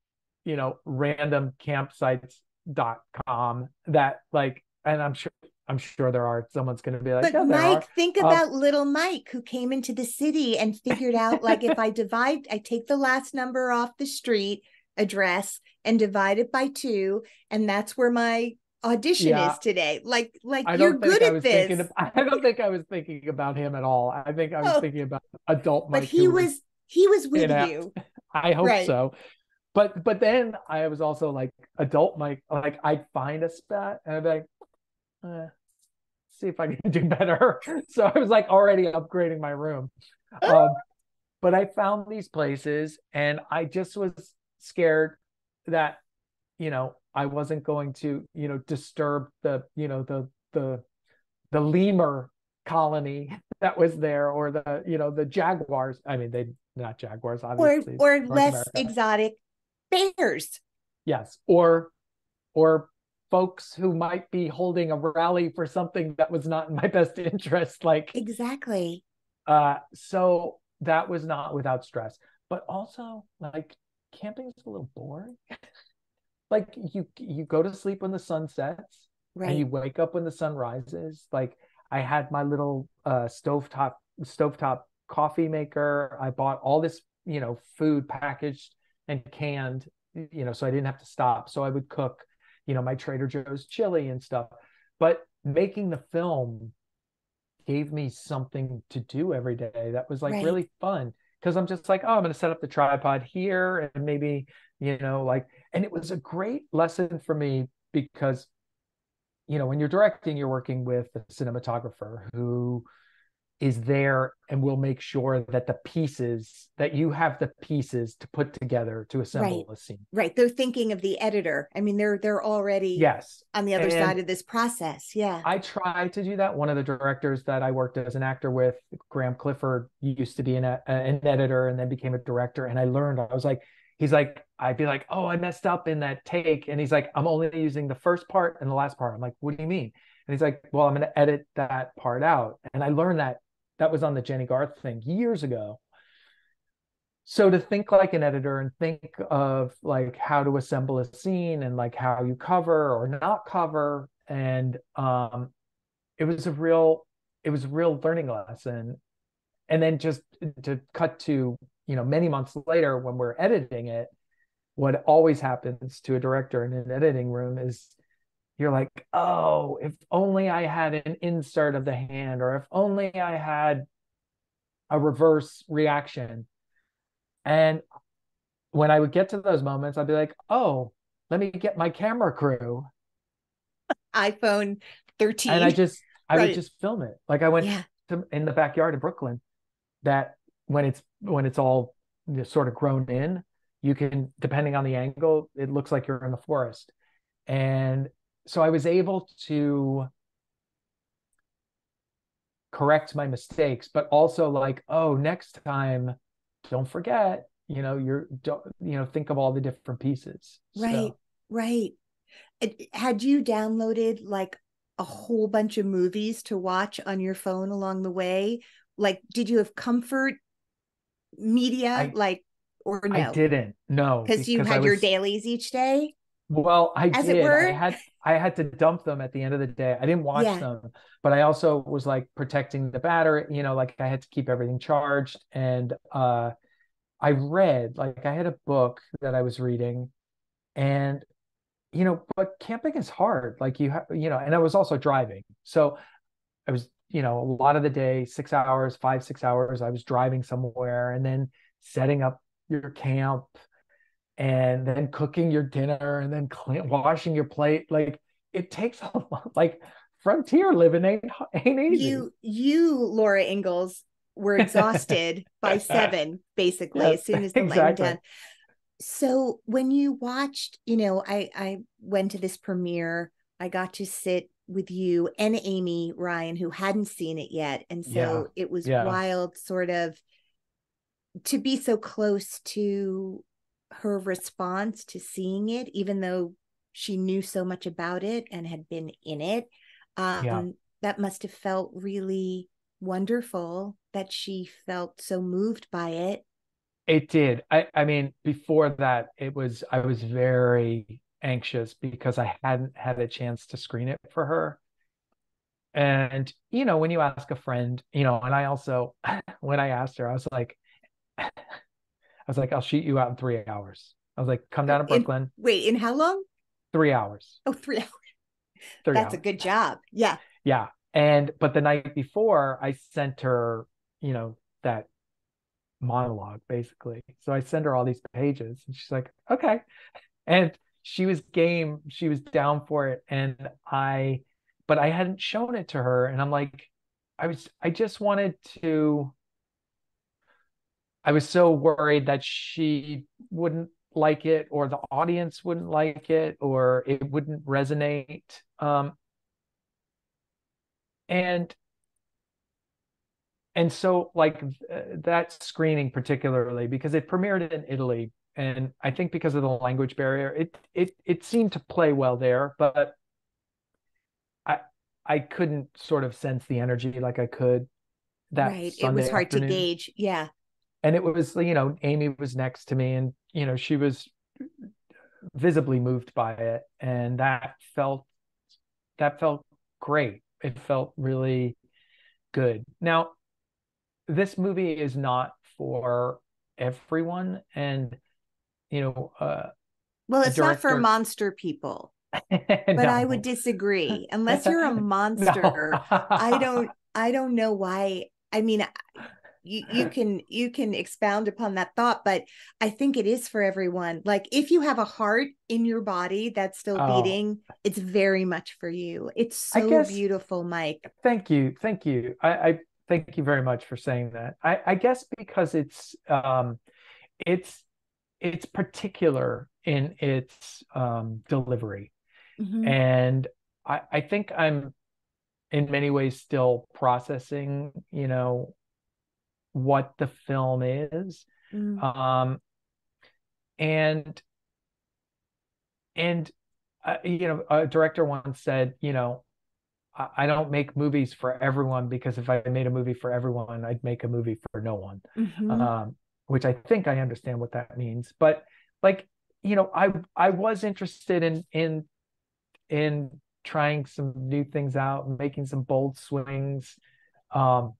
you know, random campsites.com that like, and I'm sure I'm sure there are. Someone's going to be like, but Mike, think um, about little Mike who came into the city and figured out like if I divide, I take the last number off the street address and divide it by two, and that's where my audition yeah. is today. Like, like you're good at this. Of, I don't think I was thinking about him at all. I think I was oh, thinking about adult Mike. But he was he was with you. I hope right. so. But but then I was also like adult Mike. Like I'd find a spot and I'd be like, eh, see if I can do better. So I was like already upgrading my room. Um, but I found these places and I just was scared that you know I wasn't going to, you know, disturb the, you know, the the the lemur colony that was there or the, you know, the jaguars. I mean, they not jaguars, obviously. Or or less America. exotic bears. Yes. Or or folks who might be holding a rally for something that was not in my best interest. Like exactly. Uh so that was not without stress. But also like camping is a little boring. like you you go to sleep when the sun sets right. and you wake up when the sun rises. Like i had my little uh stovetop stovetop coffee maker. I bought all this you know food packaged and canned you know so i didn't have to stop. So i would cook you know my trader joe's chili and stuff. But making the film gave me something to do every day that was like right. really fun. Because i'm just like oh i'm going to set up the tripod here and maybe you know like and it was a great lesson for me because you know when you're directing you're working with a cinematographer who is there and will make sure that the pieces that you have the pieces to put together to assemble right. a scene. Right. They're thinking of the editor. I mean they're they're already yes. on the other and side of this process. Yeah. I try to do that. One of the directors that i worked as an actor with graham clifford used to be an, uh, an editor and then became a director. And i learned i was like he's like, I'd be like, oh, I messed up in that take. And he's like, I'm only using the first part and the last part. I'm like, what do you mean? And he's like, well, I'm going to edit that part out. And I learned that that was on the Jenny Garth thing years ago. So to think like an editor and think of like how to assemble a scene and like how you cover or not cover. And um, it was a real, it was a real learning lesson. And then just to cut to you know many months later when we're editing it what always happens to a director in an editing room is you're like oh if only i had an insert of the hand or if only i had a reverse reaction and when i would get to those moments i'd be like oh let me get my camera crew iphone 13 and i just i right. would just film it like i went yeah. to in the backyard in brooklyn that when it's when it's all sort of grown in, you can depending on the angle, it looks like you're in the forest. And so I was able to correct my mistakes, but also like, oh, next time, don't forget, you know, you're don't you know, think of all the different pieces. Right, so. right. had you downloaded like a whole bunch of movies to watch on your phone along the way? Like, did you have comfort media? I, like, or no? I didn't. No, because you had was, your dailies each day. Well, I As did. I had I had to dump them at the end of the day. I didn't watch yeah. them, but I also was like protecting the battery. You know, like I had to keep everything charged, and uh, I read like I had a book that I was reading, and you know, but camping is hard. Like you have, you know, and I was also driving, so I was, you know, a lot of the day, six hours, five six hours, I was driving somewhere, and then setting up your camp and then cooking your dinner and then clean, washing your plate. Like it takes a lot. Like frontier living ain't, ain't easy. You you laura ingalls were exhausted by seven basically yes, as soon as the exactly. light went down so when you watched you know i i went to this premiere. I got to sit with you and amy ryan who hadn't seen it yet and so yeah. it was yeah. wild sort of to be so close to her response to seeing it, even though she knew so much about it and had been in it, um, yeah. that must have felt really wonderful that she felt so moved by it. It did. I, I mean, before that, it was, I was very anxious because I hadn't had a chance to screen it for her. And, you know, when you ask a friend, you know, and I also, when I asked her, I was like, I was like, I'll shoot you out in three hours. I was like, come oh, down to Brooklyn. In, wait, in how long? Three hours. Oh, three hours. Three That's hours. a good job. Yeah. Yeah. And, but the night before, I sent her, you know, that monologue basically. So I send her all these pages and she's like, okay. And she was game. She was down for it. And I, but I hadn't shown it to her. And I'm like, I was, I just wanted to I was so worried that she wouldn't like it or the audience wouldn't like it or it wouldn't resonate. Um, and and so like that screening particularly because it premiered in Italy and I think because of the language barrier it it it seemed to play well there but I I couldn't sort of sense the energy like I could that right Sunday it was hard afternoon. to gauge yeah. And it was you know amy was next to me and you know she was visibly moved by it and that felt that felt great. It felt really good. Now this movie is not for everyone and you know uh well it's not for monster people. But no. i would disagree. Unless you're a monster no. i don't i don't know why. I mean you you can you can expound upon that thought but i think it is for everyone. Like if you have a heart in your body that's still oh. beating it's very much for you. It's so guess, beautiful mike. Thank you thank you. I, I thank you very much for saying that. I i guess because it's um it's it's particular in its um delivery mm-hmm. and i i think i'm in many ways still processing you know what the film is mm. um and and uh, you know a director once said you know I, I, don't make movies for everyone because if i made a movie for everyone i'd make a movie for no one mm-hmm. um which i think i understand what that means but like you know i i was interested in in in trying some new things out making some bold swings um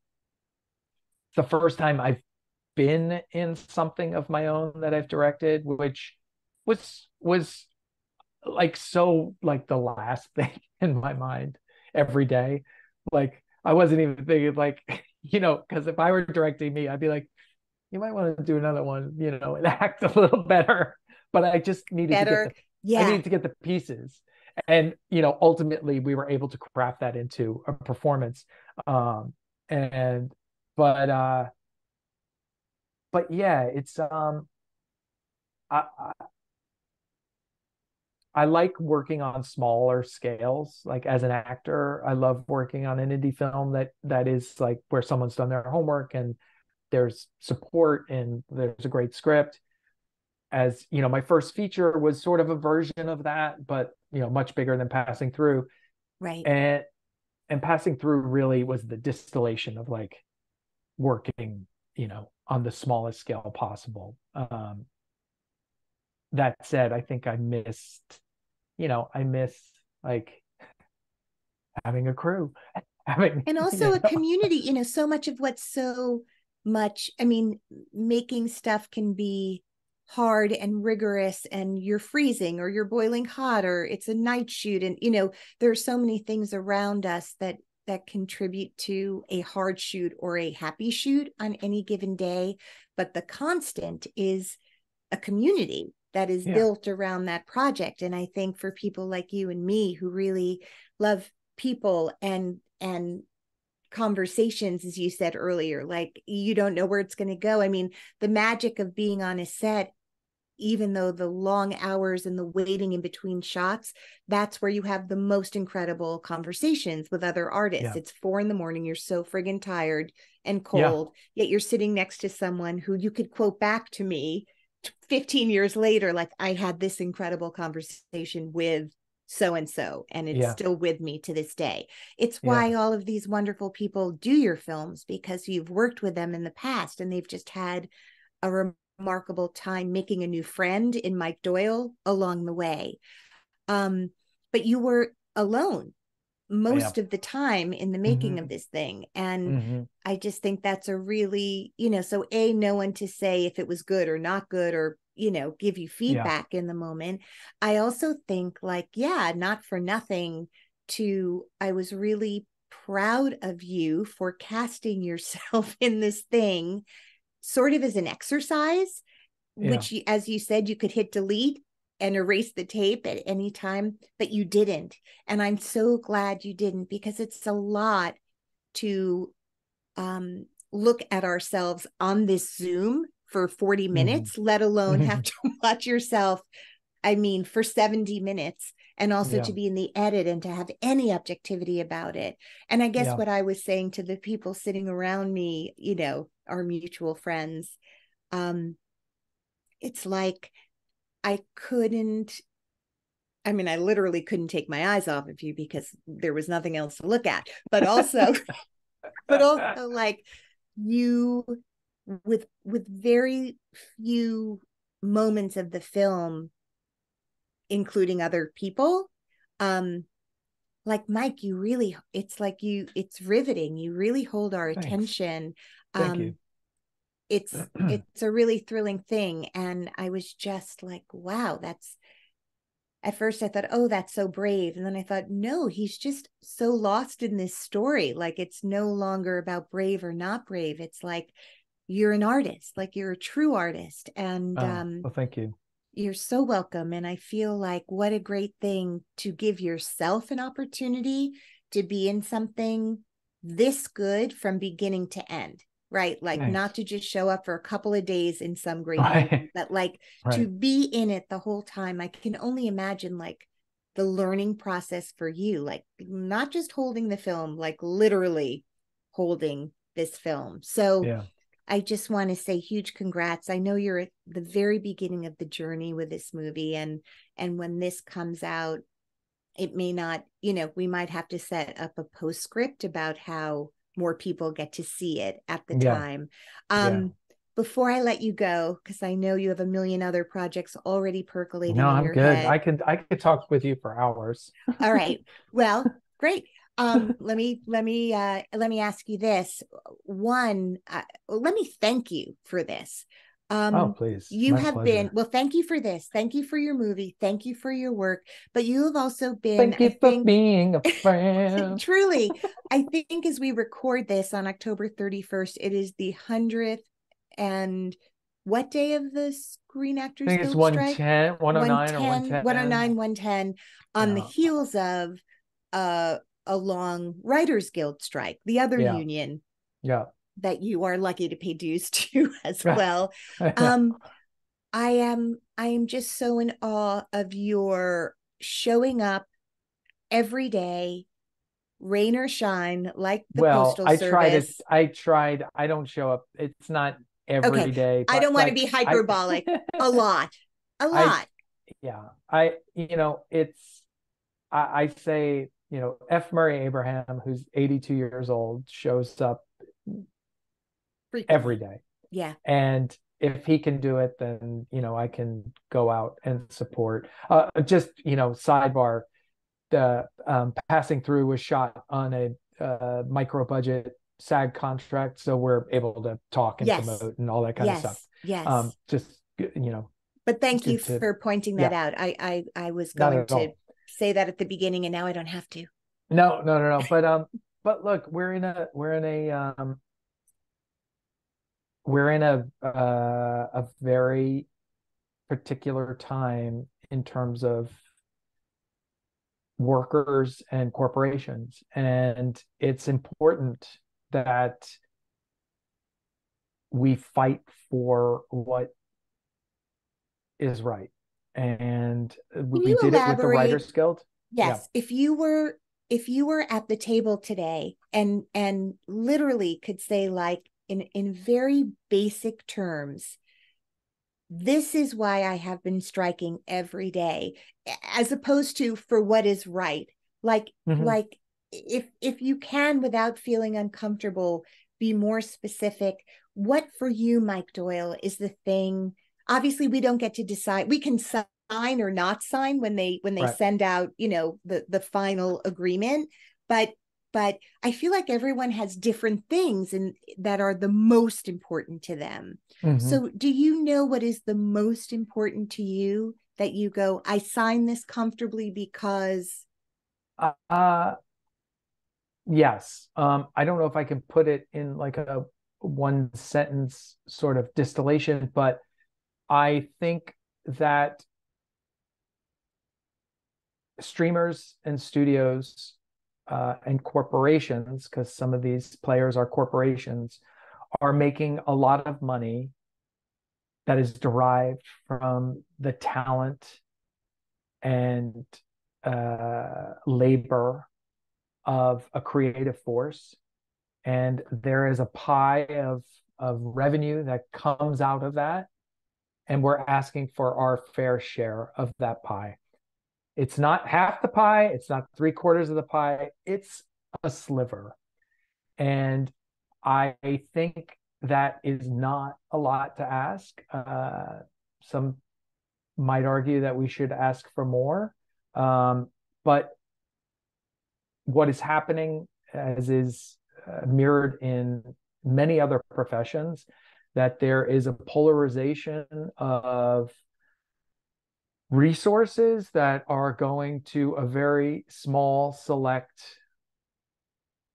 the first time I've been in something of my own that I've directed, which was was like so like the last thing in my mind every day. Like I wasn't even thinking like, you know, because if I were directing me, I'd be like, you might want to do another one, you know, and act a little better. But I just needed better. to get the, yeah. I needed to get the pieces. And you know, ultimately we were able to craft that into a performance. Um and but uh but yeah it's um I, I I like working on smaller scales. Like as an actor, I love working on an indie film that that is like where someone's done their homework and there's support and there's a great script. as you know my first feature was sort of a version of that but you know much bigger than passing through right and and passing through really was the distillation of like working you know on the smallest scale possible um that said i think i missed you know i miss like having a crew having and also you know. a community you know so much of what's so much i mean making stuff can be hard and rigorous and you're freezing or you're boiling hot or it's a night shoot. And you know there are so many things around us that that contribute to a hard shoot or a happy shoot on any given day. But the constant is a community that is yeah. built around that project. And i think for people like you and me who really love people and and conversations as you said earlier like you don't know where it's going to go i mean the magic of being on a set even though the long hours and the waiting in between shots, that's where you have the most incredible conversations with other artists. Yeah. It's four in the morning, you're so friggin' tired and cold, yeah. yet you're sitting next to someone who you could quote back to me 15 years later, like, I had this incredible conversation with so and so and it's yeah. still with me to this day it's why yeah. all of these wonderful people do your films because you've worked with them in the past and they've just had a remarkable time making a new friend in Mike Doyle along the way. Um, but you were alone most of the time in the making mm-hmm. of this thing. And mm-hmm. I just think that's a really, you know, so A, no one to say if it was good or not good or, you know, give you feedback yeah. in the moment. I also think, like, yeah, not for nothing, to, I was really proud of you for casting yourself in this thing sort of as an exercise, yeah. which, as you said, you could hit delete and erase the tape at any time, but you didn't. And I'm so glad you didn't because it's a lot to um, look at ourselves on this Zoom for 40 mm-hmm. minutes, mm-hmm. let alone have to watch yourself, I mean, for 70 minutes and also yeah. to be in the edit and to have any objectivity about it. And I guess yeah. what I was saying to the people sitting around me, you know, our mutual friends, um, it's like I couldn't. I mean, I literally couldn't take my eyes off of you because there was nothing else to look at. But also, but also like you with with very few moments of the film including other people um like mike you really it's like you it's riveting. You really hold our Thanks. attention. Thank um you. it's it's a really thrilling thing. And i was just like wow that's at first i thought oh that's so brave. And then i thought no he's just so lost in this story. Like it's no longer about brave or not brave. It's like you're an artist like you're a true artist and oh, um well thank you you're so welcome. And I feel like what a great thing to give yourself an opportunity to be in something this good from beginning to end, right? Like nice. not to just show up for a couple of days in some great, right. but like right. to be in it the whole time. I can only imagine like the learning process for you, like not just holding the film, like literally holding this film. So, yeah. I just want to say huge congrats. I know you're at the very beginning of the journey with this movie and and when this comes out it may not, you know, we might have to set up a postscript about how more people get to see it at the yeah. time. Um yeah. Before I let you go, because I know you have a million other projects already percolating. No, I'm good. Head. I could I could talk with you for hours. All right. Well, great um let me let me uh let me ask you this. One uh, let me thank you for this. Um oh please. you My have pleasure. been well thank you for this. Thank you for your movie. Thank you for your work. But you have also been thank you I for think, being a friend. truly i think as we record this on october 31st it is the 100th and what day of the Screen Actors I think it's 110, 109 or 110. 109, 110 on yeah. the heels of uh a long writers guild strike the other yeah. union yeah that you are lucky to pay dues to as well um i am i am just so in awe of your showing up every day rain or shine like the well postal i service. tried it i tried i don't show up it's not every Okay. day. I don't want to be hyperbolic. a lot. a lot. yeah i you know it's I, I say you know f murray abraham who's 82 years old shows up every day Yeah. and if he can do it then you know i can go out and support uh just you know sidebar the um passing through was shot on a uh micro budget sag contract so we're able to talk and Yes. promote and all that kind yes. of stuff Yes. um just you know but thank you to- for pointing that out. I I I was going to all. Say that at the beginning and now I don't have to. No, no, no, no. But um, but look, we're in a we're in a um we're in a uh, a very particular time in terms of workers and corporations, and it's important that we fight for what is right. And we, Can we you did it with the elaborate? Writers Guild. Yeah. Yes. If you were if you were at the table today and and literally could say like in in very basic terms this is why I have been striking every day as opposed to for what is right like Mhm. like if if you can without feeling uncomfortable be more specific what for you Mike Doyle is the thing obviously we don't get to decide we can sign or not sign when they when they Right. send out you know the the final agreement but but i feel like everyone has different things and that are the most important to them Mhm. so do you know what is the most important to you that you go i sign this comfortably because Uh, uh, yes. Um, I don't know if I can put it in like a one sentence sort of distillation, but I think that streamers and studios uh, and corporations, because some of these players are corporations, are making a lot of money that is derived from the talent and uh, labor of a creative force. And there is a pie of, of revenue that comes out of that. And we're asking for our fair share of that pie. It's not half the pie, it's not three quarters of the pie, it's a sliver. And I think that is not a lot to ask. Uh, some might argue that we should ask for more. Um, but what is happening, as is uh, mirrored in many other professions, that there is a polarization of resources that are going to a very small, select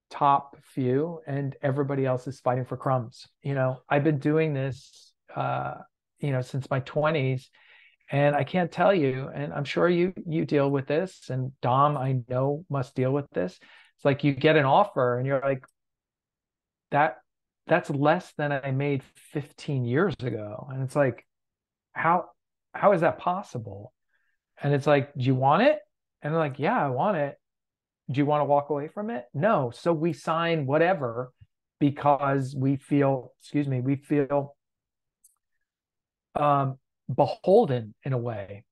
top few, and everybody else is fighting for crumbs. You know, I've been doing this, uh, you know, since my 20s and i can't tell you and i'm sure you you deal with this and dom i know must deal with this it's like you get an offer and you're like that that's less than i made 15 years ago. And it's like how how is that possible? And it's like do you want it? And they're like yeah i want it. Do you want to walk away from it? No. So we sign whatever because we feel excuse me we feel um beholden in a way.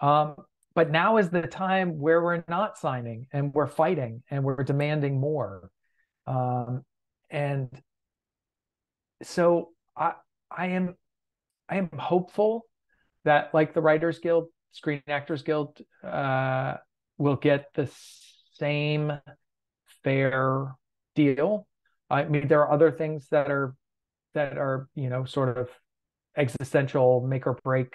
Um, but now is the time where we're not signing and we're fighting and we're demanding more. Um, and so I I am I am hopeful that like the Writers Guild, Screen Actors Guild, uh, will get the same fair deal. I mean, there are other things that are that are you know sort of existential make or break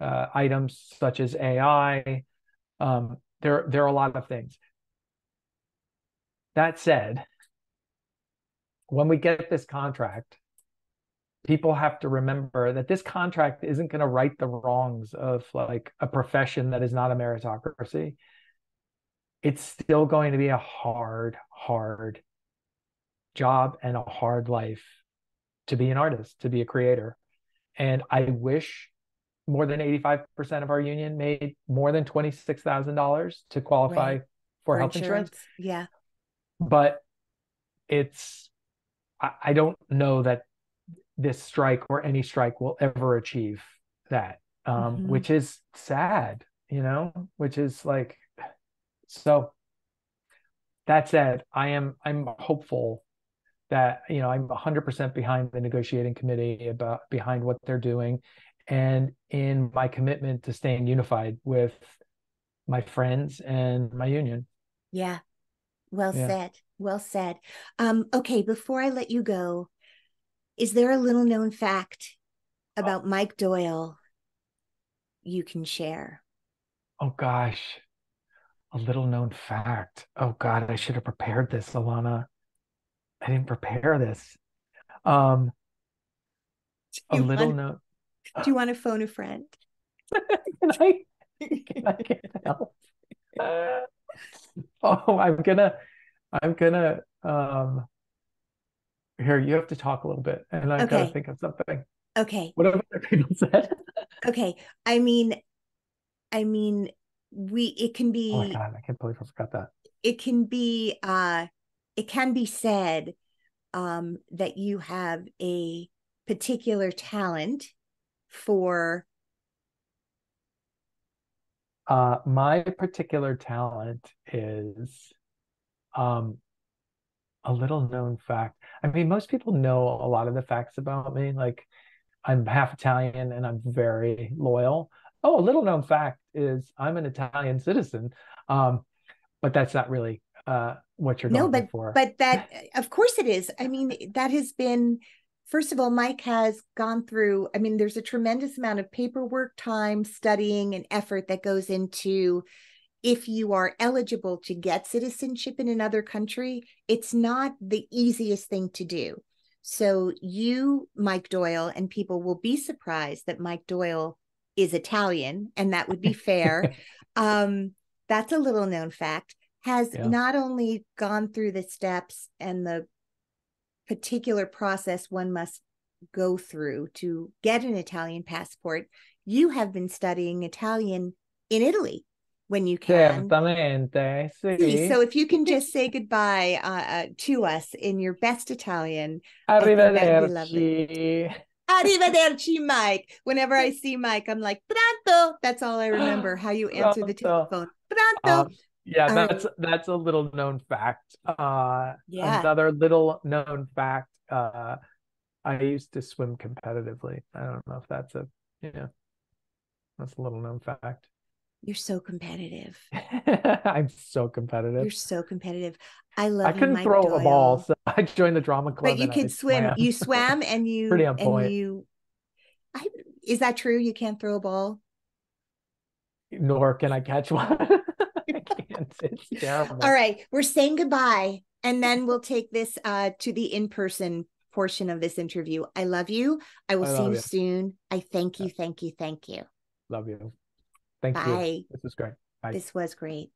uh, items such as AI. Um, there, there are a lot of things. That said, when we get this contract, people have to remember that this contract isn't going to right the wrongs of like a profession that is not a meritocracy. It's still going to be a hard, hard job and a hard life to be an artist, to be a creator. And I wish more than 85% of our union made more than $26,000 to qualify Right. for, health insurance. Yeah. But it's, I, I don't know that this strike or any strike will ever achieve that um, mm-hmm. which is sad you know which is like so that said i am i'm hopeful that you know i'm 100% behind the negotiating committee about behind what they're doing and in my commitment to staying unified with my friends and my union yeah well yeah. said well said um okay before i let you go is there a little known fact about oh. mike doyle you can share oh gosh a little known fact oh god i should have prepared this Ilana I didn't prepare this. Um, a little want, note. Do you want to phone a friend? can I? Can I get help? Uh, oh, I'm gonna. I'm gonna. Um, here, you have to talk a little bit, and I've okay. got to think of something. Okay. What have other people said? okay. I mean, I mean, we. It can be. Oh my god! I can't believe I forgot that. It can be. uh it can be said um, that you have a particular talent for uh, my particular talent is um, a little known fact. I mean, most people know a lot of the facts about me. Like, I'm half Italian and I'm very loyal. Oh, a little known fact is I'm an Italian citizen. Um, but that's not really uh, what you're no, but, for. But that, of course, it is. I mean, that has been. First of all, Mike has gone through. I mean, there's a tremendous amount of paperwork, time, studying, and effort that goes into if you are eligible to get citizenship in another country, it's not the easiest thing to do. So, you, Mike Doyle, and people will be surprised that Mike Doyle is Italian, and that would be fair. um, that's a little known fact has yeah. not only gone through the steps and the particular process one must go through to get an Italian passport, you have been studying Italian in Italy when you can. Certamente, sì. So if you can just say goodbye uh, uh, to us in your best Italian. Arrivederci. Arrivederci, Mike. Whenever I see Mike, I'm like, pronto. That's all I remember how you answer the telephone. Pronto. Um, yeah that's um, that's a little known fact uh yeah. another little known fact uh i used to swim competitively i don't know if that's a yeah that's a little known fact you're so competitive i'm so competitive you're so competitive i love i couldn't throw Doyle. a ball so i joined the drama club but you could swim swam. you swam and you pretty on point. and you I, is that true you can't throw a ball nor can i catch one It's terrible. All right, we're saying goodbye, and then we'll take this uh, to the in-person portion of this interview. I love you. I will I see you, you, soon. I thank you, thank you, thank you. Love you. Thank Bye. you. This was great. Bye. This was great.